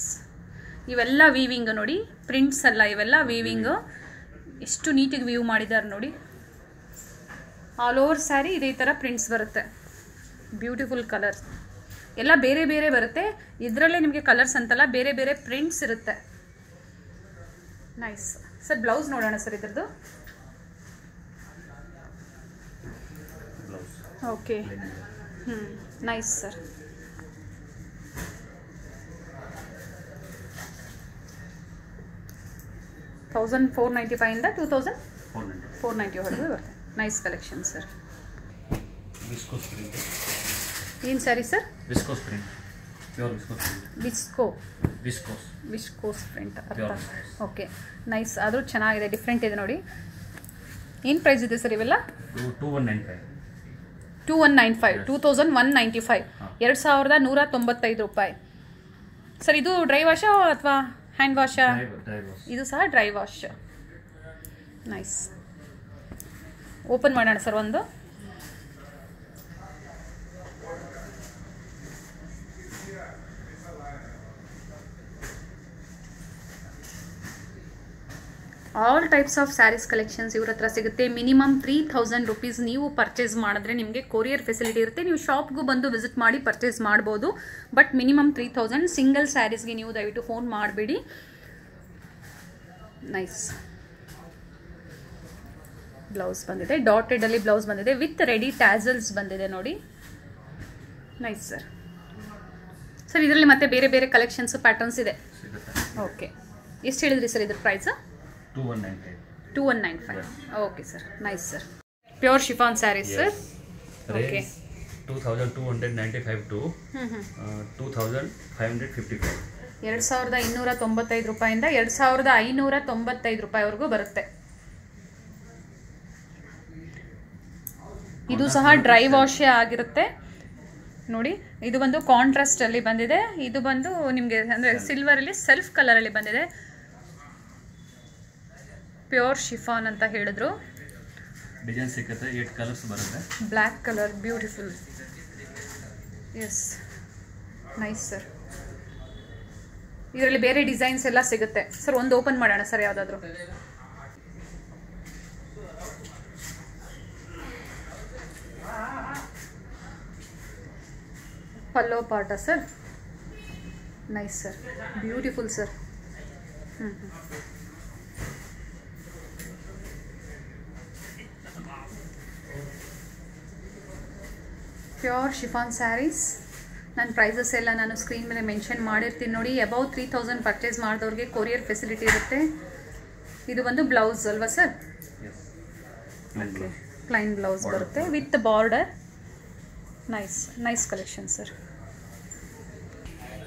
ಇವೆಲ್ಲ ವೀವಿಂಗ್ ನೋಡಿ. ಪ್ರಿಂಟ್ಸ್ ಅಲ್ಲ ಇವೆಲ್ಲ ವೀವಿಂಗು ಎಷ್ಟು ನೀಟಿಗೆ ವ್ಯೂ ಮಾಡಿದ್ದಾರೆ ನೋಡಿ. ಆಲ್ ಓವರ್ ಸ್ಯಾರಿ ಇದೇ ಥರ ಪ್ರಿಂಟ್ಸ್ ಬರುತ್ತೆ. ಬ್ಯೂಟಿಫುಲ್ ಕಲರ್ಸ್ ಎಲ್ಲ ಬೇರೆ ಬೇರೆ ಬರುತ್ತೆ. ಇದರಲ್ಲೇ ನಿಮಗೆ ಕಲರ್ಸ್ ಅಂತಲ್ಲ ಬೇರೆ ಬೇರೆ ಪ್ರಿಂಟ್ಸ್ ಇರುತ್ತೆ. ನೈಸ್ ಸರ್ ಬ್ಲೌಸ್ ನೋಡೋಣ ಸರ್ ಇದ್ರದ್ದು. ಓಕೆ ಹ್ಞೂ nice sir thousand four ninety ಫೈವಿಂದ two thousand four ninety four ninety ಹೊರಗೆ ಬರುತ್ತೆ. Nice collection sir viscose print ಏನು sari sir viscose print pure viscose print visco viscose viscose print ಅರ್ಥ. Okay nice ಆದರೂ ಚೆನ್ನಾಗಿದೆ. Different ಇದೆ ನೋಡಿ. ಏನು ಪ್ರೈಸ್ ಇದೆ ಸರ್ ಇವೆಲ್ಲ? Two one nine five two one nine five two thousand one ninety five. ಎರಡು ಸಾವಿರದ ನೂರ ತೊಂಬತ್ತೈದು ರೂಪಾಯಿ. ಸರ್ ಇದು ಡ್ರೈ ವಾಶ ಅಥವಾ ಹ್ಯಾಂಡ್ ವಾಶ್ ಇದು ಸಹ ಡ್ರೈ ವಾಶ್ ನೈಸ್ ಓಪನ್ ಮಾಡೋಣ ಸರ್ ಒಂದು. All types of saris collections ಇವ್ರ ಹತ್ರ ಸಿಗುತ್ತೆ. ಮಿನಿಮಮ್ ತ್ರೀ ಥೌಸಂಡ್ ರುಪೀಸ್ ನೀವು ಪರ್ಚೇಸ್ ಮಾಡಿದ್ರೆ ನಿಮಗೆ ಕೊರಿಯರ್ ಫೆಸಿಲಿಟಿ ಇರುತ್ತೆ. ನೀವು ಶಾಪ್ಗೂ ಬಂದು ವಿಸಿಟ್ ಮಾಡಿ ಪರ್ಚೇಸ್ ಮಾಡ್ಬೋದು. But minimum three thousand single ಸ್ಯಾರೀಸ್ಗೆ ನೀವು ದಯವಿಟ್ಟು ಫೋನ್ ಮಾಡಬೇಡಿ. ನೈಸ್ ಬ್ಲೌಸ್ ಬಂದಿದೆ. ಡಾಟೆಡ್ ಅಲ್ಲಿ ಬ್ಲೌಸ್ ಬಂದಿದೆ. ವಿತ್ ರೆಡಿ ಟ್ಯಾಸಲ್ಸ್ ಬಂದಿದೆ ನೋಡಿ. ನೈಸ್ ಸರ್ ಸರ್ ಇದರಲ್ಲಿ ಮತ್ತೆ ಬೇರೆ ಬೇರೆ ಕಲೆಕ್ಷನ್ಸ್ ಪ್ಯಾಟರ್ನ್ಸ್ ಇದೆ? ಓಕೆ ಎಷ್ಟು ಹೇಳಿದ್ರಿ ಸರ್ ಇದ್ರ price two one nine five two one nine five okay sir nice sir pure chiffon saris sir okay two thousand two hundred ninety five two thousand five hundred fifty five ಎರಡು ಸಾವಿರದ ಇನ್ನೂರ ತೊಂಬತ್ತೈದು ರೂಪಾಯಿಂದ ಎರಡು ಸಾವಿರದ ಐನೂರ ತೊಂಬತ್ತೈದು ರೂಪಾಯಿವರೆಗೂ ಬರುತ್ತೆ. ಇದು ಸಹ ಡ್ರೈ ವಾಶೇ ಆಗಿರುತ್ತೆ. ನೋಡಿ ಇದು ಬಂದು ಕಾಂಟ್ರಾಸ್ಟ್ ಅಲ್ಲಿ ಬಂದಿದೆ. ಇದು ಬಂದು ನಿಮಗೆ ಅಂದರೆ ಸಿಲ್ವರ್ ಅಲ್ಲಿ ಸೆಲ್ಫ್ ಕಲರ್ ಅಲ್ಲಿ ಬಂದಿದೆ. ಪ್ಯೂರ್ ಶಿಫಾನ್ ಅಂತ ಹೇಳಿದ್ರು. ಡಿಸೈನ್ ಸಿಕ್ಕತ್ತೆ. ಏಟ್ ಕಲರ್ಸ್ ಬರುತ್ತೆ. Black colour beautiful yes nice sir ಇದರಲ್ಲಿ ಬೇರೆ ಡಿಸೈನ್ಸ್ ಎಲ್ಲ ಸಿಗುತ್ತೆ. ಸರ್ ಒಂದು ಓಪನ್ ಮಾಡೋಣ ಸರ್ ಯಾವುದಾದ್ರೂ? Pallu ಪಾಟ sir. Nice sir beautiful sir ಹ್ಞೂ ಹ್ಞೂ ಪ್ಯೂರ್ ಶಿಫಾನ್ ಸ್ಯಾರೀಸ್ ನನ್ನ ಪ್ರೈಸಸ್ ಎಲ್ಲ ನಾನು ಸ್ಕ್ರೀನ್ ಮೇಲೆ ಮೆನ್ಷನ್ ಮಾಡಿರ್ತೀನಿ ನೋಡಿ. ಅಬೌವ್ ತ್ರೀ ತೌಸಂಡ್ ಪರ್ಚೇಸ್ ಮಾಡಿದವ್ರಿಗೆ ಕೊರಿಯರ್ ಫೆಸಿಲಿಟಿ ಇರುತ್ತೆ. ಇದು ಒಂದು ಬ್ಲೌಸ್ ಅಲ್ವಾ ಸರ್ ಓಕೆ ಪ್ಲೈನ್ ಬ್ಲೌಸ್ ಬರುತ್ತೆ. With border nice nice collection sir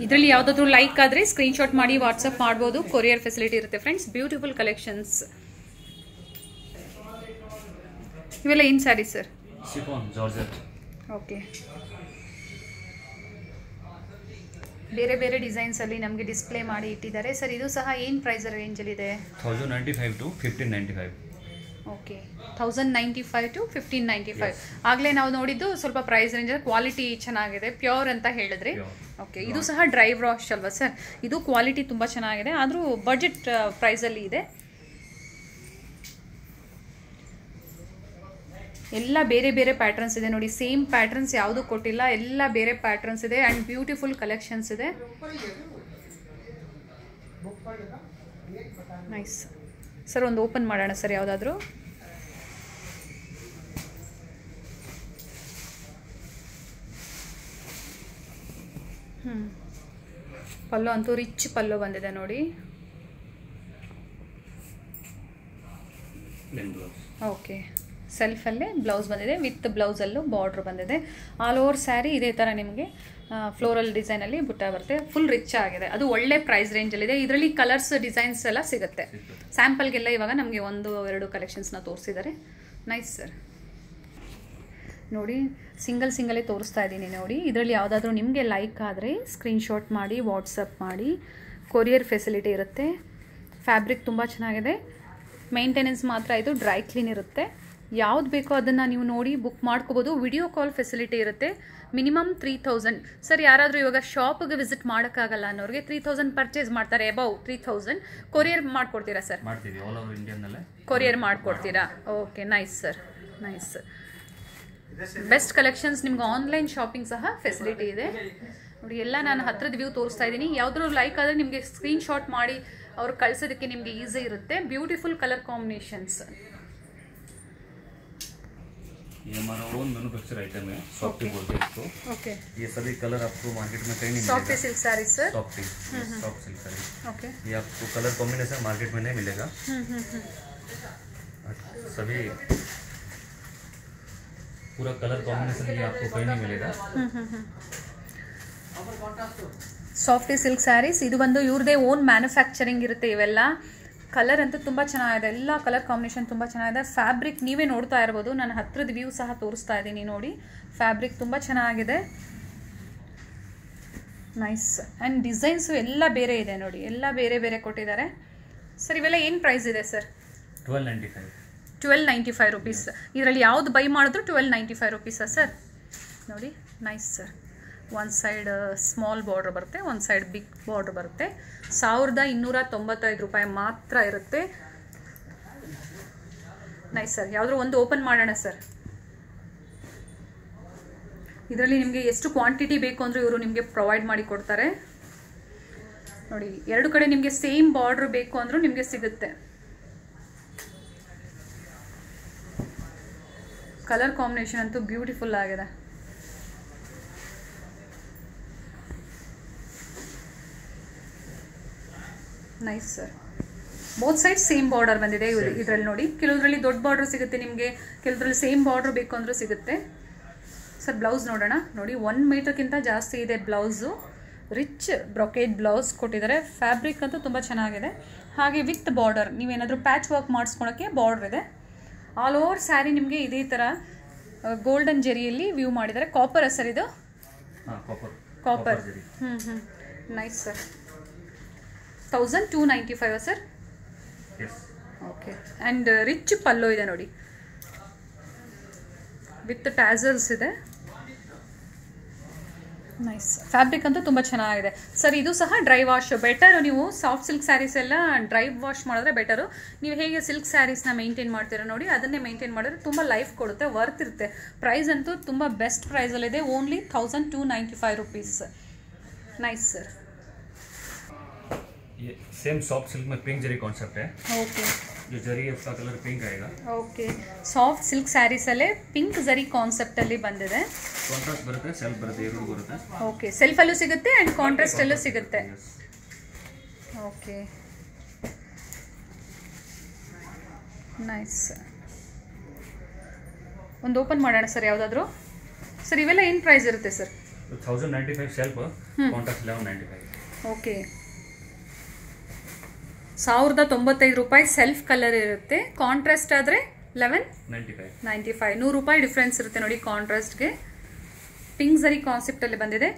ಇದರಲ್ಲಿ ಯಾವುದಾದ್ರೂ ಲೈಕ್ ಆದರೆ ಸ್ಕ್ರೀನ್ಶಾಟ್ ಮಾಡಿ ವಾಟ್ಸಪ್ ಮಾಡ್ಬೋದು. ಕೊರಿಯರ್ ಫೆಸಿಲಿಟಿ ಇರುತ್ತೆ ಫ್ರೆಂಡ್ಸ್ ಬ್ಯೂಟಿಫುಲ್ ಕಲೆಕ್ಷನ್ಸ್ ಇವೆಲ್ಲ ಏನು ಸ್ಯಾರಿ ಸರ್ ಓಕೆ ಬೇರೆ ಬೇರೆ ಡಿಸೈನ್ಸ್ ಅಲ್ಲಿ ನಮಗೆ ಡಿಸ್ಪ್ಲೇ ಮಾಡಿ ಇಟ್ಟಿದ್ದಾರೆ. ಸರ್ ಇದು ಸಹ ಏನು ಪ್ರೈಸ್ ರೇಂಜಲ್ಲಿ ಇದೆ? Thousand ninety five to fifteen ninety five okay thousand ninety five to fifteen ninety five ಆಗಲೇ ನಾವು ನೋಡಿದ್ದು ಸ್ವಲ್ಪ ಪ್ರೈಸ್ ರೇಂಜ್ ಕ್ವಾಲಿಟಿ ಚೆನ್ನಾಗಿದೆ ಪ್ಯೂರ್ ಅಂತ ಹೇಳಿದ್ರಿ. ಓಕೆ ಇದು ಸಹ ಡ್ರೈ ರಾಶ್ ಅಲ್ವಾ ಸರ್ ಇದು ಕ್ವಾಲಿಟಿ ತುಂಬ ಚೆನ್ನಾಗಿದೆ ಆದರೂ ಬಜೆಟ್ ಪ್ರೈಸಲ್ಲಿ ಇದೆ. ಎಲ್ಲ ಬೇರೆ ಬೇರೆ ಪ್ಯಾಟರ್ನ್ಸ್ ಇದೆ ನೋಡಿ ಸೇಮ್ ಪ್ಯಾಟರ್ನ್ಸ್ ಯಾವುದು ಕೊಟ್ಟಿಲ್ಲ ಎಲ್ಲ ಬೇರೆ ಪ್ಯಾಟರ್ನ್ಸ್ ಇದೆ ಆ್ಯಂಡ್ ಬ್ಯೂಟಿಫುಲ್ ಕಲೆಕ್ಷನ್ಸ್ ಇದೆ. ನೈಸ್ ಸರ್ ಒಂದು ಓಪನ್ ಮಾಡೋಣ ಸರ್ ಯಾವುದಾದ್ರೂ? ಹ್ಞೂ ಪಲ್ಲೋ ಅಂತೂ ರಿಚ್ ಪಲ್ಲೋ ಬಂದಿದೆ ನೋಡಿ. ಓಕೆ. ಸೆಲ್ಫಲ್ಲೇ ಬ್ಲೌಸ್ ಬಂದಿದೆ. ವಿತ್ ಬ್ಲೌಸಲ್ಲೂ ಬಾರ್ಡ್ರ್ ಬಂದಿದೆ. ಆಲ್ ಓವರ್ ಸ್ಯಾರಿ ಇದೇ ಥರ ನಿಮಗೆ ಫ್ಲೋರಲ್ ಡಿಸೈನಲ್ಲಿ ಬುಟ್ಟ ಬರುತ್ತೆ. ಫುಲ್ ರಿಚ್ ಆಗಿದೆ. ಅದು ಒಳ್ಳೆ ಪ್ರೈಸ್ ರೇಂಜಲ್ಲಿದೆ ಇದರಲ್ಲಿ ಕಲರ್ಸ್ ಡಿಸೈನ್ಸ್ ಎಲ್ಲ ಸಿಗುತ್ತೆ. ಸ್ಯಾಂಪಲ್ಗೆಲ್ಲ ಇವಾಗ ನಮಗೆ ಒಂದು ಎರಡು ಕಲೆಕ್ಷನ್ಸ್ನ ತೋರಿಸಿದ್ದಾರೆ. ನೈಸ್ ಸರ್ ನೋಡಿ ಸಿಂಗಲ್ ಸಿಂಗಲೇ ತೋರಿಸ್ತಾ ಇದ್ದೀನಿ ನೋಡಿ. ಇದರಲ್ಲಿ ಯಾವುದಾದ್ರೂ ನಿಮಗೆ ಲೈಕ್ ಆದರೆ ಸ್ಕ್ರೀನ್ಶಾಟ್ ಮಾಡಿ ವಾಟ್ಸಪ್ ಮಾಡಿ. ಕೊರಿಯರ್ ಫೆಸಿಲಿಟಿ ಇರುತ್ತೆ. ಫ್ಯಾಬ್ರಿಕ್ ತುಂಬ ಚೆನ್ನಾಗಿದೆ. ಮೇಂಟೆನೆನ್ಸ್ ಮಾತ್ರ ಇದು ಡ್ರೈ ಕ್ಲೀನ್ ಇರುತ್ತೆ. ಯಾವ್ದು ಬೇಕೋ ಅದನ್ನು ನೀವು ನೋಡಿ ಬುಕ್ ಮಾಡ್ಕೋಬೋದು. ವಿಡಿಯೋ ಕಾಲ್ ಫೆಸಿಲಿಟಿ ಇರುತ್ತೆ. ಮಿನಿಮಮ್ ತ್ರೀ ತೌಸಂಡ್ ಸರ್ ಯಾರಾದರೂ ಇವಾಗ ಶಾಪ್ಗೆ ವಿಸಿಟ್ ಮಾಡೋಕ್ಕಾಗಲ್ಲ ಅನ್ನೋರಿಗೆ ತ್ರೀ ತೌಸಂಡ್ ಪರ್ಚೇಸ್ ಮಾಡ್ತಾರೆ. ಅಬೌವ್ ತ್ರೀ ತೌಸಂಡ್ ಕೊರಿಯರ್ ಮಾಡ್ಕೊಡ್ತೀರಾ ಸರ್? ಕೊರಿಯರ್ ಮಾಡ್ಕೊಡ್ತೀರಾ? Okay nice sir nice best collections ನಿಮ್ಗೆ ಆನ್ಲೈನ್ ಶಾಪಿಂಗ್ ಸಹ ಫೆಸಿಲಿಟಿ ಇದೆ ನೋಡಿ ಎಲ್ಲ ನಾನು ಹತ್ರದ ವ್ಯೂ ತೋರಿಸ್ತಾ ಇದ್ದೀನಿ ಯಾವ್ದಾದ್ರು ಲೈಕ್ ಆದರೆ ನಿಮಗೆ ಸ್ಕ್ರೀನ್ ಶಾಟ್ ಮಾಡಿ ಅವ್ರು ಕಳ್ಸೋದಕ್ಕೆ ನಿಮಗೆ ಈಸಿ ಇರುತ್ತೆ ಬ್ಯೂಟಿಫುಲ್ ಕಲರ್ ಕಾಂಬಿನೇಷನ್ಸ್ ये हमारा ओन मैन्युफैक्चर आइटम है सॉफ्टी बोलते हैं इसको ಓಕೆ ये सभी कलर आपको मार्केट में कहीं नहीं ಸಾಫ್ಟ್ मिलेगा silk saris sir softy soft silk sari okay ये आपको कलर कॉम्बिनेशन मार्केट में नहीं मिलेगा सभी पूरा कलर कॉम्बिनेशन ये आपको कहीं नहीं मिलेगा ಸಾಫ್ಟಿ ಸಿಲ್ಕ್ ಸ್ಯಾರೀಸ್ ಇದು ಬಂದು ಇವ್ರದೇ ಓನ್ ಮ್ಯಾನುಫ್ಯಾಕ್ಚರಿಂಗ್ ಇರುತ್ತೆ ಇವೆಲ್ಲ ಕಲರ್ ಅಂತೂ ತುಂಬ ಚೆನ್ನಾಗಿದೆ ಎಲ್ಲ ಕಲರ್ ಕಾಂಬಿನೇಷನ್ ತುಂಬ ಚೆನ್ನಾಗಿದೆ ಫ್ಯಾಬ್ರಿಕ್ ನೀವೇ ನೋಡ್ತಾ ಇರ್ಬೋದು ನಾನು ಹತ್ರದ ವ್ಯೂ ಸಹ ತೋರಿಸ್ತಾ ಇದ್ದೀನಿ ನೋಡಿ ಫ್ಯಾಬ್ರಿಕ್ ತುಂಬ ಚೆನ್ನಾಗಿದೆ ನೈಸ್ ಆ್ಯಂಡ್ ಡಿಸೈನ್ಸು ಎಲ್ಲ ಬೇರೆ ಇದೆ ನೋಡಿ ಎಲ್ಲ ಬೇರೆ ಬೇರೆ ಕೊಟ್ಟಿದ್ದಾರೆ ಸರ್ ಇವೆಲ್ಲ ಏನು ಪ್ರೈಸ್ ಇದೆ sir twelve ninety five twelve ninety five rupees ಇದರಲ್ಲಿ ಯಾವ್ದು ಬೈ ಮಾಡಿದ್ರು ಟ್ವೆಲ್ ನೈಂಟಿ ಫೈವ್ ರುಪೀಸಾ ಸರ್ ನೋಡಿ ನೈಸ್ ಸರ್ ಒಂದು ಸೈಡ್ ಸ್ಮಾಲ್ ಬಾರ್ಡ್ರ್ ಬರುತ್ತೆ ಒಂದು ಸೈಡ್ ಬಿಗ್ ಬಾರ್ಡ್ರ್ ಬರುತ್ತೆ. ಸಾವಿರದ ಇನ್ನೂರ ತೊಂಬತ್ತೈದು ರೂಪಾಯಿ ಮಾತ್ರ ಇರುತ್ತೆ. ನೈಸ್ ಸರ್ ಯಾವುದಾದ್ರು ಒಂದು ಓಪನ್ ಮಾಡೋಣ ಸರ್ ಇದರಲ್ಲಿ ನಿಮಗೆ ಎಷ್ಟು ಕ್ವಾಂಟಿಟಿ ಬೇಕು ಅಂದರೂ ಇವರು ನಿಮಗೆ ಪ್ರೊವೈಡ್ ಮಾಡಿ ಕೊಡ್ತಾರೆ. ನೋಡಿ, ಎರಡು ಕಡೆ ನಿಮಗೆ ಸೇಮ್ ಬಾರ್ಡ್ರ್ ಬೇಕು ಅಂದರೂ ನಿಮಗೆ ಸಿಗುತ್ತೆ. ಕಲರ್ ಕಾಂಬಿನೇಷನ್ ಅಂತೂ ಬ್ಯೂಟಿಫುಲ್ ಆಗಿದೆ. Nice sir both side same border ಬಂದಿದೆ ಇದರಲ್ಲಿ ನೋಡಿ. ಕೆಲವರಲ್ಲಿ ದೊಡ್ಡ ಬಾರ್ಡರ್ ಸಿಗುತ್ತೆ ನಿಮಗೆ ಕೆಲವರಲ್ಲಿ ಸೇಮ್ ಬಾರ್ಡರ್ ಬೇಕು ಅಂದರೂ ಸಿಗುತ್ತೆ. ಸರ್ ಬ್ಲೌಸ್ ನೋಡೋಣ. ನೋಡಿ ಒನ್ ಮೀಟರ್ಗಿಂತ ಜಾಸ್ತಿ ಇದೆ ಬ್ಲೌಸು ರಿಚ್ ಬ್ರೊಕೇಡ್ ಬ್ಲೌಸ್ ಕೊಟ್ಟಿದ್ದಾರೆ. ಫ್ಯಾಬ್ರಿಕ್ ಅಂತೂ ತುಂಬ ಚೆನ್ನಾಗಿದೆ. ಹಾಗೆ ವಿತ್ ಬಾರ್ಡರ್ ನೀವೇನಾದರೂ ಪ್ಯಾಚ್ ವರ್ಕ್ ಮಾಡಿಸ್ಕೊಳಕ್ಕೆ ಬಾರ್ಡರ್ ಇದೆ. ಆಲ್ ಓವರ್ ಸ್ಯಾರಿ ನಿಮಗೆ ಇದೇ ಥರ ಗೋಲ್ಡನ್ ಜರಿಯಲ್ಲಿ ವ್ಯೂ ಮಾಡಿದ್ದಾರೆ ಕಾಪರ್ ಸರ್ ಇದು? ಕಾಪರ್ ಹ್ಞೂ ಹ್ಞೂ nice sir thousand two ninety five sir okay and rich pallu ಇದೆ ನೋಡಿ. ವಿತ್ ಟ್ಯಾಸಲ್ಸ್ ಇದೆ. ನೈಸ್ ಫ್ಯಾಬ್ರಿಕ್ ಅಂತೂ ತುಂಬ ಚೆನ್ನಾಗಿದೆ. ಸರ್ ಇದು ಸಹ ಡ್ರೈ ವಾಶ್ ಬೆಟರು ನೀವು ಸಾಫ್ಟ್ ಸಿಲ್ಕ್ ಸ್ಯಾರೀಸ್ ಎಲ್ಲ ಡ್ರೈ ವಾಶ್ ಮಾಡಿದ್ರೆ ಬೆಟರು ನೀವು ಹೇಗೆ ಸಿಲ್ಕ್ ಸ್ಯಾರೀಸ್ನ ಮೇಂಟೈನ್ ಮಾಡ್ತೀರಾ ನೋಡಿ ಅದನ್ನೇ ಮೇಂಟೈನ್ ಮಾಡಿದ್ರೆ ತುಂಬ ಲೈಫ್ ಕೊಡುತ್ತೆ ವರ್ತ್ ಇರುತ್ತೆ. ಪ್ರೈಸ್ ಅಂತೂ ತುಂಬ best ಪ್ರೈಸಲ್ಲಿದೆ only thousand two ninety five rupees nice sir same soft silk pink zari concept okay ಇದು ಜರಿ ಕಲರ್ ಪಿಂಕ್ ಆಯಿಲ್ಲ ಓಕೆ ಸಾಫ್ಟ್ ಸಿಲ್ಕ್ ಸ್ಯಾರೀಸ್ ಸ್ಯಾರೀಸಲ್ಲೇ ಪಿಂಕ್ ಜರಿ ಕಾನ್ಸೆಪ್ಟ್ ಅಲ್ಲಿ ಬಂದಿದೆ. ಕಾಂಟ್ರಾಸ್ಟ್ ಬರುತ್ತೆ ಸೆಲ್ಫ್ ಬರುತ್ತೆ ಎರಡು ಬರುತ್ತೆ. ಓಕೆ ಸೆಲ್ಫಲ್ಲೂ ಸಿಗುತ್ತೆ ಆ್ಯಂಡ್ ಕಾಂಟ್ರಾಸ್ಟಲ್ಲೂ ಸಿಗುತ್ತೆ. ಓಕೆ ನೈಸ್ ಒಂದು ಓಪನ್ ಮಾಡೋಣ ಸರ್ ಯಾವುದಾದ್ರೂ? ಸರ್ ಇವೆಲ್ಲ ಏನ್ ಪ್ರೈಸ್ ಇರುತ್ತೆ sir thousand ninety five self contrast eleven ninety five okay ಸಾವಿರದ ತೊಂಬತ್ತೈದು ರೂಪಾಯಿ ಸೆಲ್ಫ್ ಕಲರ್ ಇರುತ್ತೆ. ಕಾಂಟ್ರಾಸ್ಟ್ ಆದರೆ ಲೆವೆನ್ ನೈಂಟಿ ಫೈವ್ ನೂರು ರೂಪಾಯಿ ಡಿಫ್ರೆನ್ಸ್ ಇರುತ್ತೆ ನೋಡಿ ಕಾಂಟ್ರಾಸ್ಟ್ಗೆ ಪಿಂಕ್ ಝರಿ ಕಾನ್ಸೆಪ್ಟಲ್ಲಿ ಬಂದಿದೆ.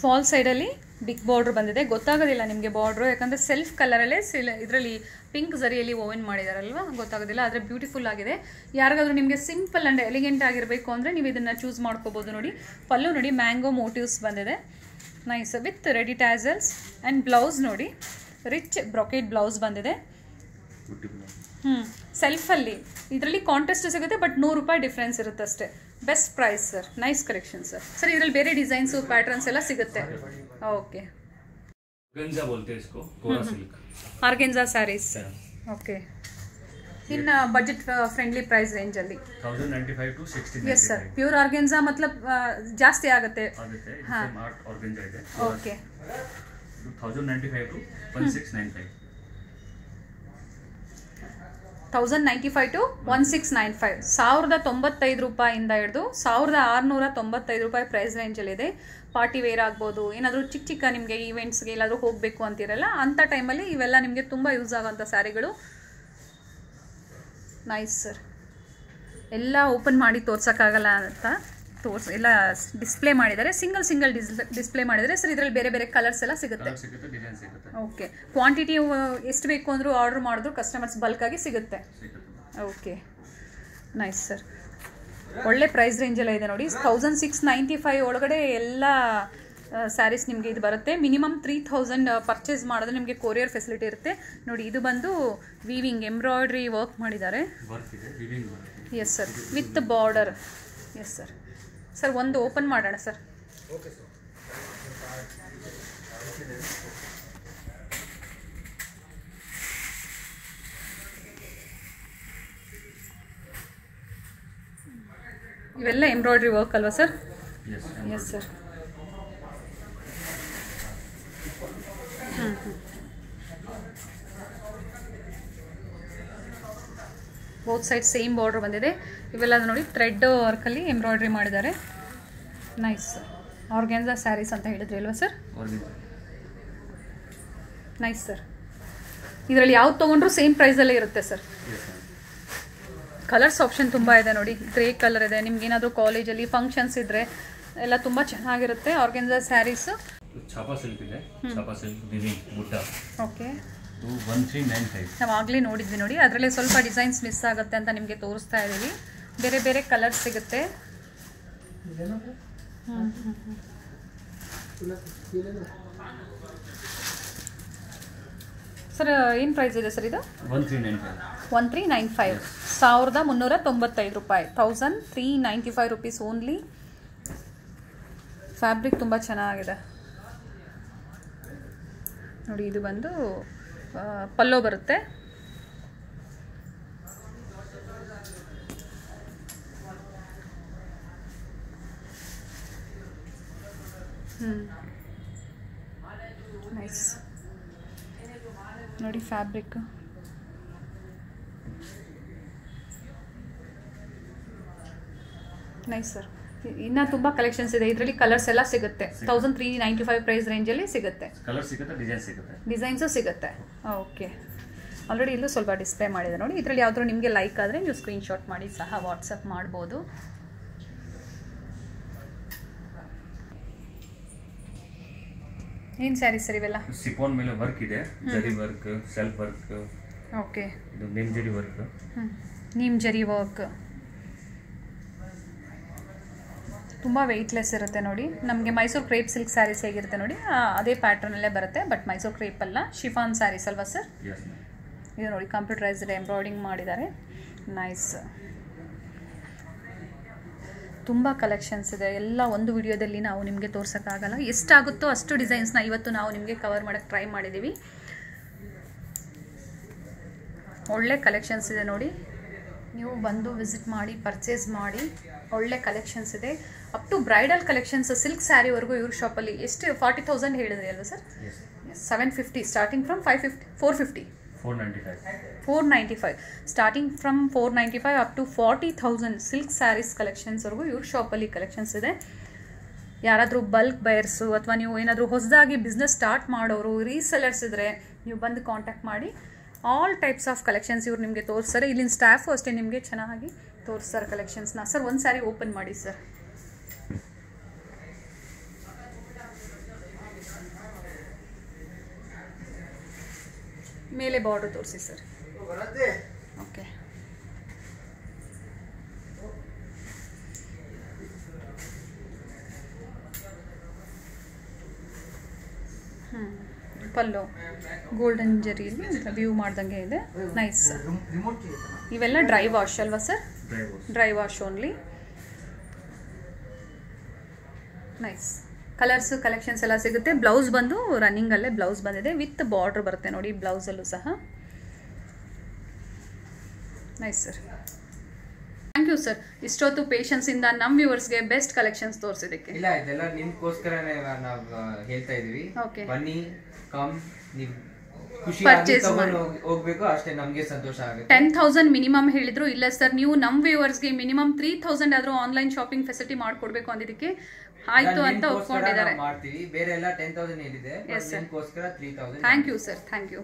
ಫಾಲ್ ಸೈಡಲ್ಲಿ ಬಿಗ್ ಬಾರ್ಡ್ರ್ ಬಂದಿದೆ. ಗೊತ್ತಾಗೋದಿಲ್ಲ ನಿಮಗೆ ಬಾರ್ಡ್ರು ಯಾಕಂದರೆ ಸೆಲ್ಫ್ ಕಲರಲ್ಲೇ ಸಿಲ್ ಇದರಲ್ಲಿ ಪಿಂಕ್ ಝರಿಯಲ್ಲಿ ಓವನ್ ಮಾಡಿದಾರಲ್ವ? ಗೊತ್ತಾಗೋದಿಲ್ಲ ಆದರೆ ಬ್ಯೂಟಿಫುಲ್ ಆಗಿದೆ. ಯಾರಿಗಾದ್ರೂ ನಿಮಗೆ ಸಿಂಪಲ್ ಆ್ಯಂಡ್ ಎಲಿಗೆಂಟ್ ಆಗಿರಬೇಕು ಅಂದರೆ ನೀವು ಇದನ್ನು ಚೂಸ್ ಮಾಡ್ಕೋಬೋದು ನೋಡಿ. ಪಲ್ಲು ನೋಡಿ ಮ್ಯಾಂಗೋ ಮೋಟಿವ್ಸ್ ಬಂದಿದೆ. Nice with ready tassels and blouse ನೋಡಿ. ರಿಚ್ ಬ್ರಾಕೆಟ್ ಬ್ಲೌಸ್ ಬಂದಿದೆ. ಹ್ಞೂ ಸೆಲ್ಫಲ್ಲಿ ಇದರಲ್ಲಿ ಕಾಂಟೆಸ್ಟ್ ಸಿಗುತ್ತೆ ಬಟ್ ನೂರು ರೂಪಾಯಿ ಡಿಫ್ರೆನ್ಸ್ ಇರುತ್ತೆ ಅಷ್ಟೇ. Best price sir nice collection sir sir ಇದರಲ್ಲಿ ಬೇರೆ ಡಿಸೈನ್ಸು ಪ್ಯಾಟರ್ನ್ಸ್ ಎಲ್ಲ ಸಿಗುತ್ತೆ. Okay organza saris okay ಇನ್ನು ಬಜೆಟ್ ಫ್ರೆಂಡ್ಲಿ ಪ್ರೈಸ್ ರೇಂಜಲ್ಲಿ thousand ninety five to sixteen yes sir pure organza ಮತ್ಲಬ್ ಆ, ಜಾಸ್ತಿ ಆಗುತ್ತೆ ಆಗುತ್ತೆ ಹಾ. ಸೇಮ್ ಆರ್ಟ್ ಆರ್ಗಂಜಾ ಇದೆ okay thousand ninety five to one six nine five thousand ninety five to one six nine five ಸಾವಿರದ ತೊಂಬತ್ತೈದು ರೂಪಾಯಿಂದ ಹಿಡಿದು ಸಾವಿರದ ಆರುನೂರ ತೊಂಬತ್ತೈದು ರೂಪಾಯಿ ಪ್ರೈಸ್ ರೇಂಜಲ್ಲಿದೆ ಪಾರ್ಟಿ ವೇರ್ ಆಗ್ಬೋದು ಏನಾದರೂ ಚಿಕ್ಕ ಚಿಕ್ಕ ನಿಮಗೆ ಈವೆಂಟ್ಸ್ಗೆ ಎಲ್ಲಾದರೂ ಹೋಗಬೇಕು ಅಂತಿರಲ್ಲ ಅಂಥ ಟೈಮಲ್ಲಿ ಇವೆಲ್ಲ ನಿಮಗೆ ತುಂಬ ಯೂಸ್ ಆಗೋಂಥ ಸ್ಯಾರಿಗಳು ನೈಸ್ ಸರ್ ಎಲ್ಲ ಓಪನ್ ಮಾಡಿ ತೋರ್ಸೋಕ್ಕಾಗಲ್ಲ ಅಂತ ತೋರ್ಸ್ ಎಲ್ಲ ಡಿಸ್ಪ್ಲೇ ಮಾಡಿದ್ದಾರೆ. ಸಿಂಗಲ್ ಸಿಂಗಲ್ ಡಿಸ್ ಡಿಸ್ಪ್ಲೇ ಮಾಡಿದರೆ ಸರ್ ಇದರಲ್ಲಿ ಬೇರೆ ಬೇರೆ ಕಲರ್ಸ್ ಎಲ್ಲ ಸಿಗುತ್ತೆ. ಓಕೆ ಕ್ವಾಂಟಿಟಿ ಎಷ್ಟು ಬೇಕು ಅಂದರೂ ಆರ್ಡರ್ ಮಾಡಿದ್ರು ಕಸ್ಟಮರ್ಸ್ ಬಲ್ಕಾಗಿ ಸಿಗುತ್ತೆ. ಸಿಗುತ್ತೆ. ಓಕೆ ನೈಸ್ ಸರ್ ಒಳ್ಳೆ ಪ್ರೈಸ್ ರೇಂಜೆಲ್ಲ ಇದೆ ನೋಡಿ. ತೌಸಂಡ್ ಸಿಕ್ಸ್ ನೈಂಟಿ ಫೈವ್ ಒಳಗಡೆ ಎಲ್ಲ ಸ್ಯಾರೀಸ್ ನಿಮಗೆ ಇದು ಬರುತ್ತೆ. ಮಿನಿಮಮ್ ತ್ರೀ ಥೌಸಂಡ್ ಪರ್ಚೇಸ್ ಮಾಡಿದ್ರೆ ನಿಮಗೆ ಕೊರಿಯರ್ ಫೆಸಿಲಿಟಿ ಇರುತ್ತೆ. ನೋಡಿ ಇದು ಬಂದು ವೀವಿಂಗ್ ಎಂಬ್ರಾಯ್ಡ್ರಿ ವರ್ಕ್ ಮಾಡಿದ್ದಾರೆ. Yes sir with border yes sir sir ಒಂದು ಓಪನ್ ಮಾಡೋಣ ಸರ್ ಇವೆಲ್ಲ ಎಂಬ್ರಾಯ್ಡ್ರಿ ವರ್ಕ್ ಅಲ್ವಾ sir yes yes sir both side same border ಬಂದಿದೆ. ಇವೆಲ್ಲ ನೋಡಿ ಥ್ರೆಡ್ ವರ್ಕಲ್ಲಿ ಎಂಬ್ರಾಯ್ಡ್ರಿ ಮಾಡಿದ್ದಾರೆ. ನೈಸ್ ಆರ್ಗ್ಯಾನ್ಸಾ ಸ್ಯಾರೀಸ್ ಅಂತ ಹೇಳಿದ್ರಿ ಅಲ್ವಾ ಸರ್ ನೈಸ್ ಸರ್ ಇದರಲ್ಲಿ ಯಾವ್ದು ತೊಗೊಂಡ್ರು ಸೇಮ್ ಪ್ರೈಸಲ್ಲೇ ಇರುತ್ತೆ ಸರ್ ಕಲರ್ಸ್ ಆಪ್ಷನ್ ತುಂಬ ಇದೆ ನೋಡಿ. ಗ್ರೇ ಕಲರ್ ಇದೆ. ನಿಮ್ಗೆ ಏನಾದರೂ ಕಾಲೇಜಲ್ಲಿ ಫಂಕ್ಷನ್ಸ್ ಇದ್ರೆ ಎಲ್ಲ ತುಂಬ ಚೆನ್ನಾಗಿರುತ್ತೆ. ಆರ್ಗೆನ್ಸಾ ಸ್ಯಾರೀಸ್ ಛಾಪಾ ಸಿಲ್ಕ್ ಇದೆ. ಛಾಪಾ ಸಿಲ್ಕ್ ಓಕೆ ನಾವು ಆಗಲೇ ನೋಡಿದ್ವಿ ನೋಡಿ. ಅದರಲ್ಲಿ ಸ್ವಲ್ಪ ಡಿಸೈನ್ಸ್ ಮಿಸ್ ಆಗುತ್ತೆ ಅಂತ ನಿಮಗೆ ತೋರಿಸ್ತಾ ಇದ್ದೀವಿ. ಬೇರೆ ಬೇರೆ ಕಲರ್ ಸಿಗುತ್ತೆ. ಸರ್ ಏನು ಪ್ರೈಸ್ ಇದೆ ಸರ್ ಇದು? ಒನ್ ತ್ರೀ ನೈನ್ ಫೈವ್ ಸಾವಿರದ ಮುನ್ನೂರ ತೊಂಬತ್ತೈದು ರೂಪಾಯಿ. Thousand three ninety five rupees only fabric ತುಂಬ ಚೆನ್ನಾಗಿದೆ. ನೋಡಿ ಇದು ಬಂದು ಪಲ್ಲೋ ಬರುತ್ತೆ. ನೈಸ್ ನೋಡಿ ಫ್ಯಾಬ್ರಿಕ್ ನೈಸ್ ಸರ್ ಇನ್ನು ತುಂಬಾ ಕಲೆಕ್ಷನ್ಸ್ ಇದೆ. ಇದರಲ್ಲಿ ಕಲರ್ಸ್ ಎಲ್ಲ ಸಿಗುತ್ತೆ. Thousand three ninety five price ರೇಂಜಲ್ಲಿ ಸಿಗುತ್ತೆ. ಕಲರ್ ಸಿಗುತ್ತೆ ಡಿಸೈನ್ ಸಿಗುತ್ತೆ. ಡಿಸೈನ್ಸು ಸಿಗುತ್ತೆ. ಓಕೆ ಆಲ್ರೆಡಿ ಇಲ್ಲೂ ಸ್ವಲ್ಪ ಡಿಸ್ಪ್ಲೇ ಮಾಡಿದೆ ನೋಡಿ ಇದರಲ್ಲಿ ಯಾವ್ದಾದ್ರು ನಿಮಗೆ ಲೈಕ್ ಆದರೆ ನೀವು ಸ್ಕ್ರೀನ್ಶಾಟ್ ಮಾಡಿ ಸಹ ವಾಟ್ಸಪ್ ಮಾಡ್ಬೋದು. ಏನು ಸ್ಯಾರಿ ಸರ್ ಇವೆಲ್ಲ? ಸಿಫೋನ್ ಮೇಲೆ ವರ್ಕ್ ಇದೆ. Zari work self work okay ಇದು name zari work neem zari work ತುಂಬ ವೆಯ್ಟ್ಲೆಸ್ ಇರುತ್ತೆ ನೋಡಿ. ನಮಗೆ ಮೈಸೂರು ಕ್ರೇಪ್ ಸಿಲ್ಕ್ ಸ್ಯಾರೀಸ್ ಹೇಗಿರುತ್ತೆ ನೋಡಿ ಅದೇ ಪ್ಯಾಟ್ರನಲ್ಲೇ ಬರುತ್ತೆ ಬಟ್ ಮೈಸೂರು ಕ್ರೇಪ್ ಅಲ್ಲ ಶಿಫಾನ್ ಸ್ಯಾರೀಸ್ ಅಲ್ವಾ ಸರ್ ಇದು ನೋಡಿ ಕಂಪ್ಯೂಟರೈಸ್ಡ್ ಎಂಬ್ರಾಯ್ಡಿಂಗ್ ಮಾಡಿದ್ದಾರೆ. ನೈಸ್ ತುಂಬ ಕಲೆಕ್ಷನ್ಸ್ ಇದೆ. ಎಲ್ಲ ಒಂದು ವಿಡಿಯೋದಲ್ಲಿ ನಾವು ನಿಮಗೆ ತೋರ್ಸೋಕ್ಕಾಗಲ್ಲ. ಎಷ್ಟಾಗುತ್ತೋ ಅಷ್ಟು ಡಿಸೈನ್ಸ್ನ ಇವತ್ತು ನಾವು ನಿಮಗೆ ಕವರ್ ಮಾಡೋಕ್ಕೆ ಟ್ರೈ ಮಾಡಿದ್ದೀವಿ ಒಳ್ಳೆ ಕಲೆಕ್ಷನ್ಸ್ ಇದೆ ನೋಡಿ. ನೀವು ಬಂದು ವಿಸಿಟ್ ಮಾಡಿ ಪರ್ಚೇಸ್ ಮಾಡಿ ಒಳ್ಳೆ ಕಲೆಕ್ಷನ್ಸ್ ಇದೆ. Up to bridal collections silk ಸ್ಯಾರಿವರೆಗೂ ಇವ್ರ ಶಾಪಲ್ಲಿ ಎಷ್ಟು? ಫಾರ್ಟಿ ತೌಸಂಡ್ ಹೇಳಿದ್ರಿ ಅಲ್ವಾ sir seven fifty starting from five fifty four fifty four ninety five four ninety five starting from four ninety five up to forty thousand silk saris ಕಲೆಕ್ಷನ್ಸ್ವರೆಗೂ ಇವ್ರ ಶಾಪಲ್ಲಿ collections ಇದೆ. ಯಾರಾದರೂ bulk buyers ಅಥವಾ ನೀವು ಏನಾದರೂ ಹೊಸದಾಗಿ ಬಿಸ್ನೆಸ್ ಸ್ಟಾರ್ಟ್ ಮಾಡೋರು resellers ಇದ್ದರೆ ನೀವು ಬಂದು ಕಾಂಟ್ಯಾಕ್ಟ್ ಮಾಡಿ. ಆಲ್ ಟೈಪ್ಸ್ ಆಫ್ ಕಲೆಕ್ಷನ್ಸ್ ಇವ್ರು ನಿಮಗೆ ತೋರಿಸ್ತಾರೆ. ಇಲ್ಲಿನ ಸ್ಟಾಫು ಅಷ್ಟೇ ನಿಮಗೆ ಚೆನ್ನಾಗಿ ತೋರಿಸ್ತಾರೆ ಕಲೆಕ್ಷನ್ಸ್ನ ಸರ್ ಒಂದು ಸ್ಯಾರಿ ಓಪನ್ ಮಾಡಿ ಸರ್ ಮೇಲೆ ಬಾರ್ಡರ್ ತೋರಿಸಿ ಸರ್ ಓಕೆ ಹ್ಞೂ ಪಲ್ಲು ಗೋಲ್ಡನ್ ಜರಿಯಲ್ಲಿ ವ್ಯೂ ಮಾಡ್ದಂಗೆ ಇದೆ. ನೈಸ್ ಇವೆಲ್ಲ ಡ್ರೈ ವಾಶ್ ಅಲ್ವಾ sir dry wash only nice colours collections ಎಲ್ಲ ಸಿಗುತ್ತೆ. ಬ್ಲೌಸ್ ಬಂದು ರನ್ನಿಂಗಲ್ಲೇ ಬ್ಲೌಸ್ ಬಂದಿದೆ. ವಿತ್ ಬಾರ್ಡ್ರ್ ಬರುತ್ತೆ ನೋಡಿ ಬ್ಲೌಸಲ್ಲೂ ಸಹ. Nice sir thank you sir ಇಷ್ಟೊತ್ತು ಪೇಷನ್ಸಿಂದ ನಮ್ಮ ವ್ಯೂವರ್ಸ್ಗೆ ಬೆಸ್ಟ್ ಕಲೆಕ್ಷನ್ಸ್ ತೋರಿಸಿದ್ದಕ್ಕೆ. ಇಲ್ಲ ಇದೆಲ್ಲ ನಿಮ್ಗೋಸ್ಕರನೇ ನಾವು ಹೇಳ್ತಾ ಇದೀವಿ Okay. ಬನ್ನಿ ಕಮ್ ನೀವ್ ಖುಷಿ Purchase ತಗೊಂಡು ಮಾಡಿ. ಹೋಗ್ಬೇಕು ಅಷ್ಟೇ ನಮ್ಗೆ ಸಂತೋಷ ಆಗುತ್ತೆ. ಟೆನ್ ತೌಸಂಡ್ ಮಿನಿಮಮ್ ಹೇಳಿದ್ರು ಇಲ್ಲ ಸರ್ ನೀವು ನಮ್ಮ ವ್ಯೂವರ್ಸ್ಗೆ ಮಿನಿಮಮ್ ತ್ರೀ ಥೌಸಂಡ್ ಆದರೂ ಆನ್ಲೈನ್ ಶಾಪಿಂಗ್ ಫೆಸಿಲಿಟಿ ಮಾಡಿಕೊಡ್ಬೇಕು ಅಂದಿದ್ದಕ್ಕೆ ಆಯ್ತು ಅಂತ ಒಪ್ಕೊಂಡಿದ್ದಾರೆ. ಮಾಡ್ತೀವಿ. ಬೇರೆ ಎಲ್ಲ ten thousand thousand thank you sir thank you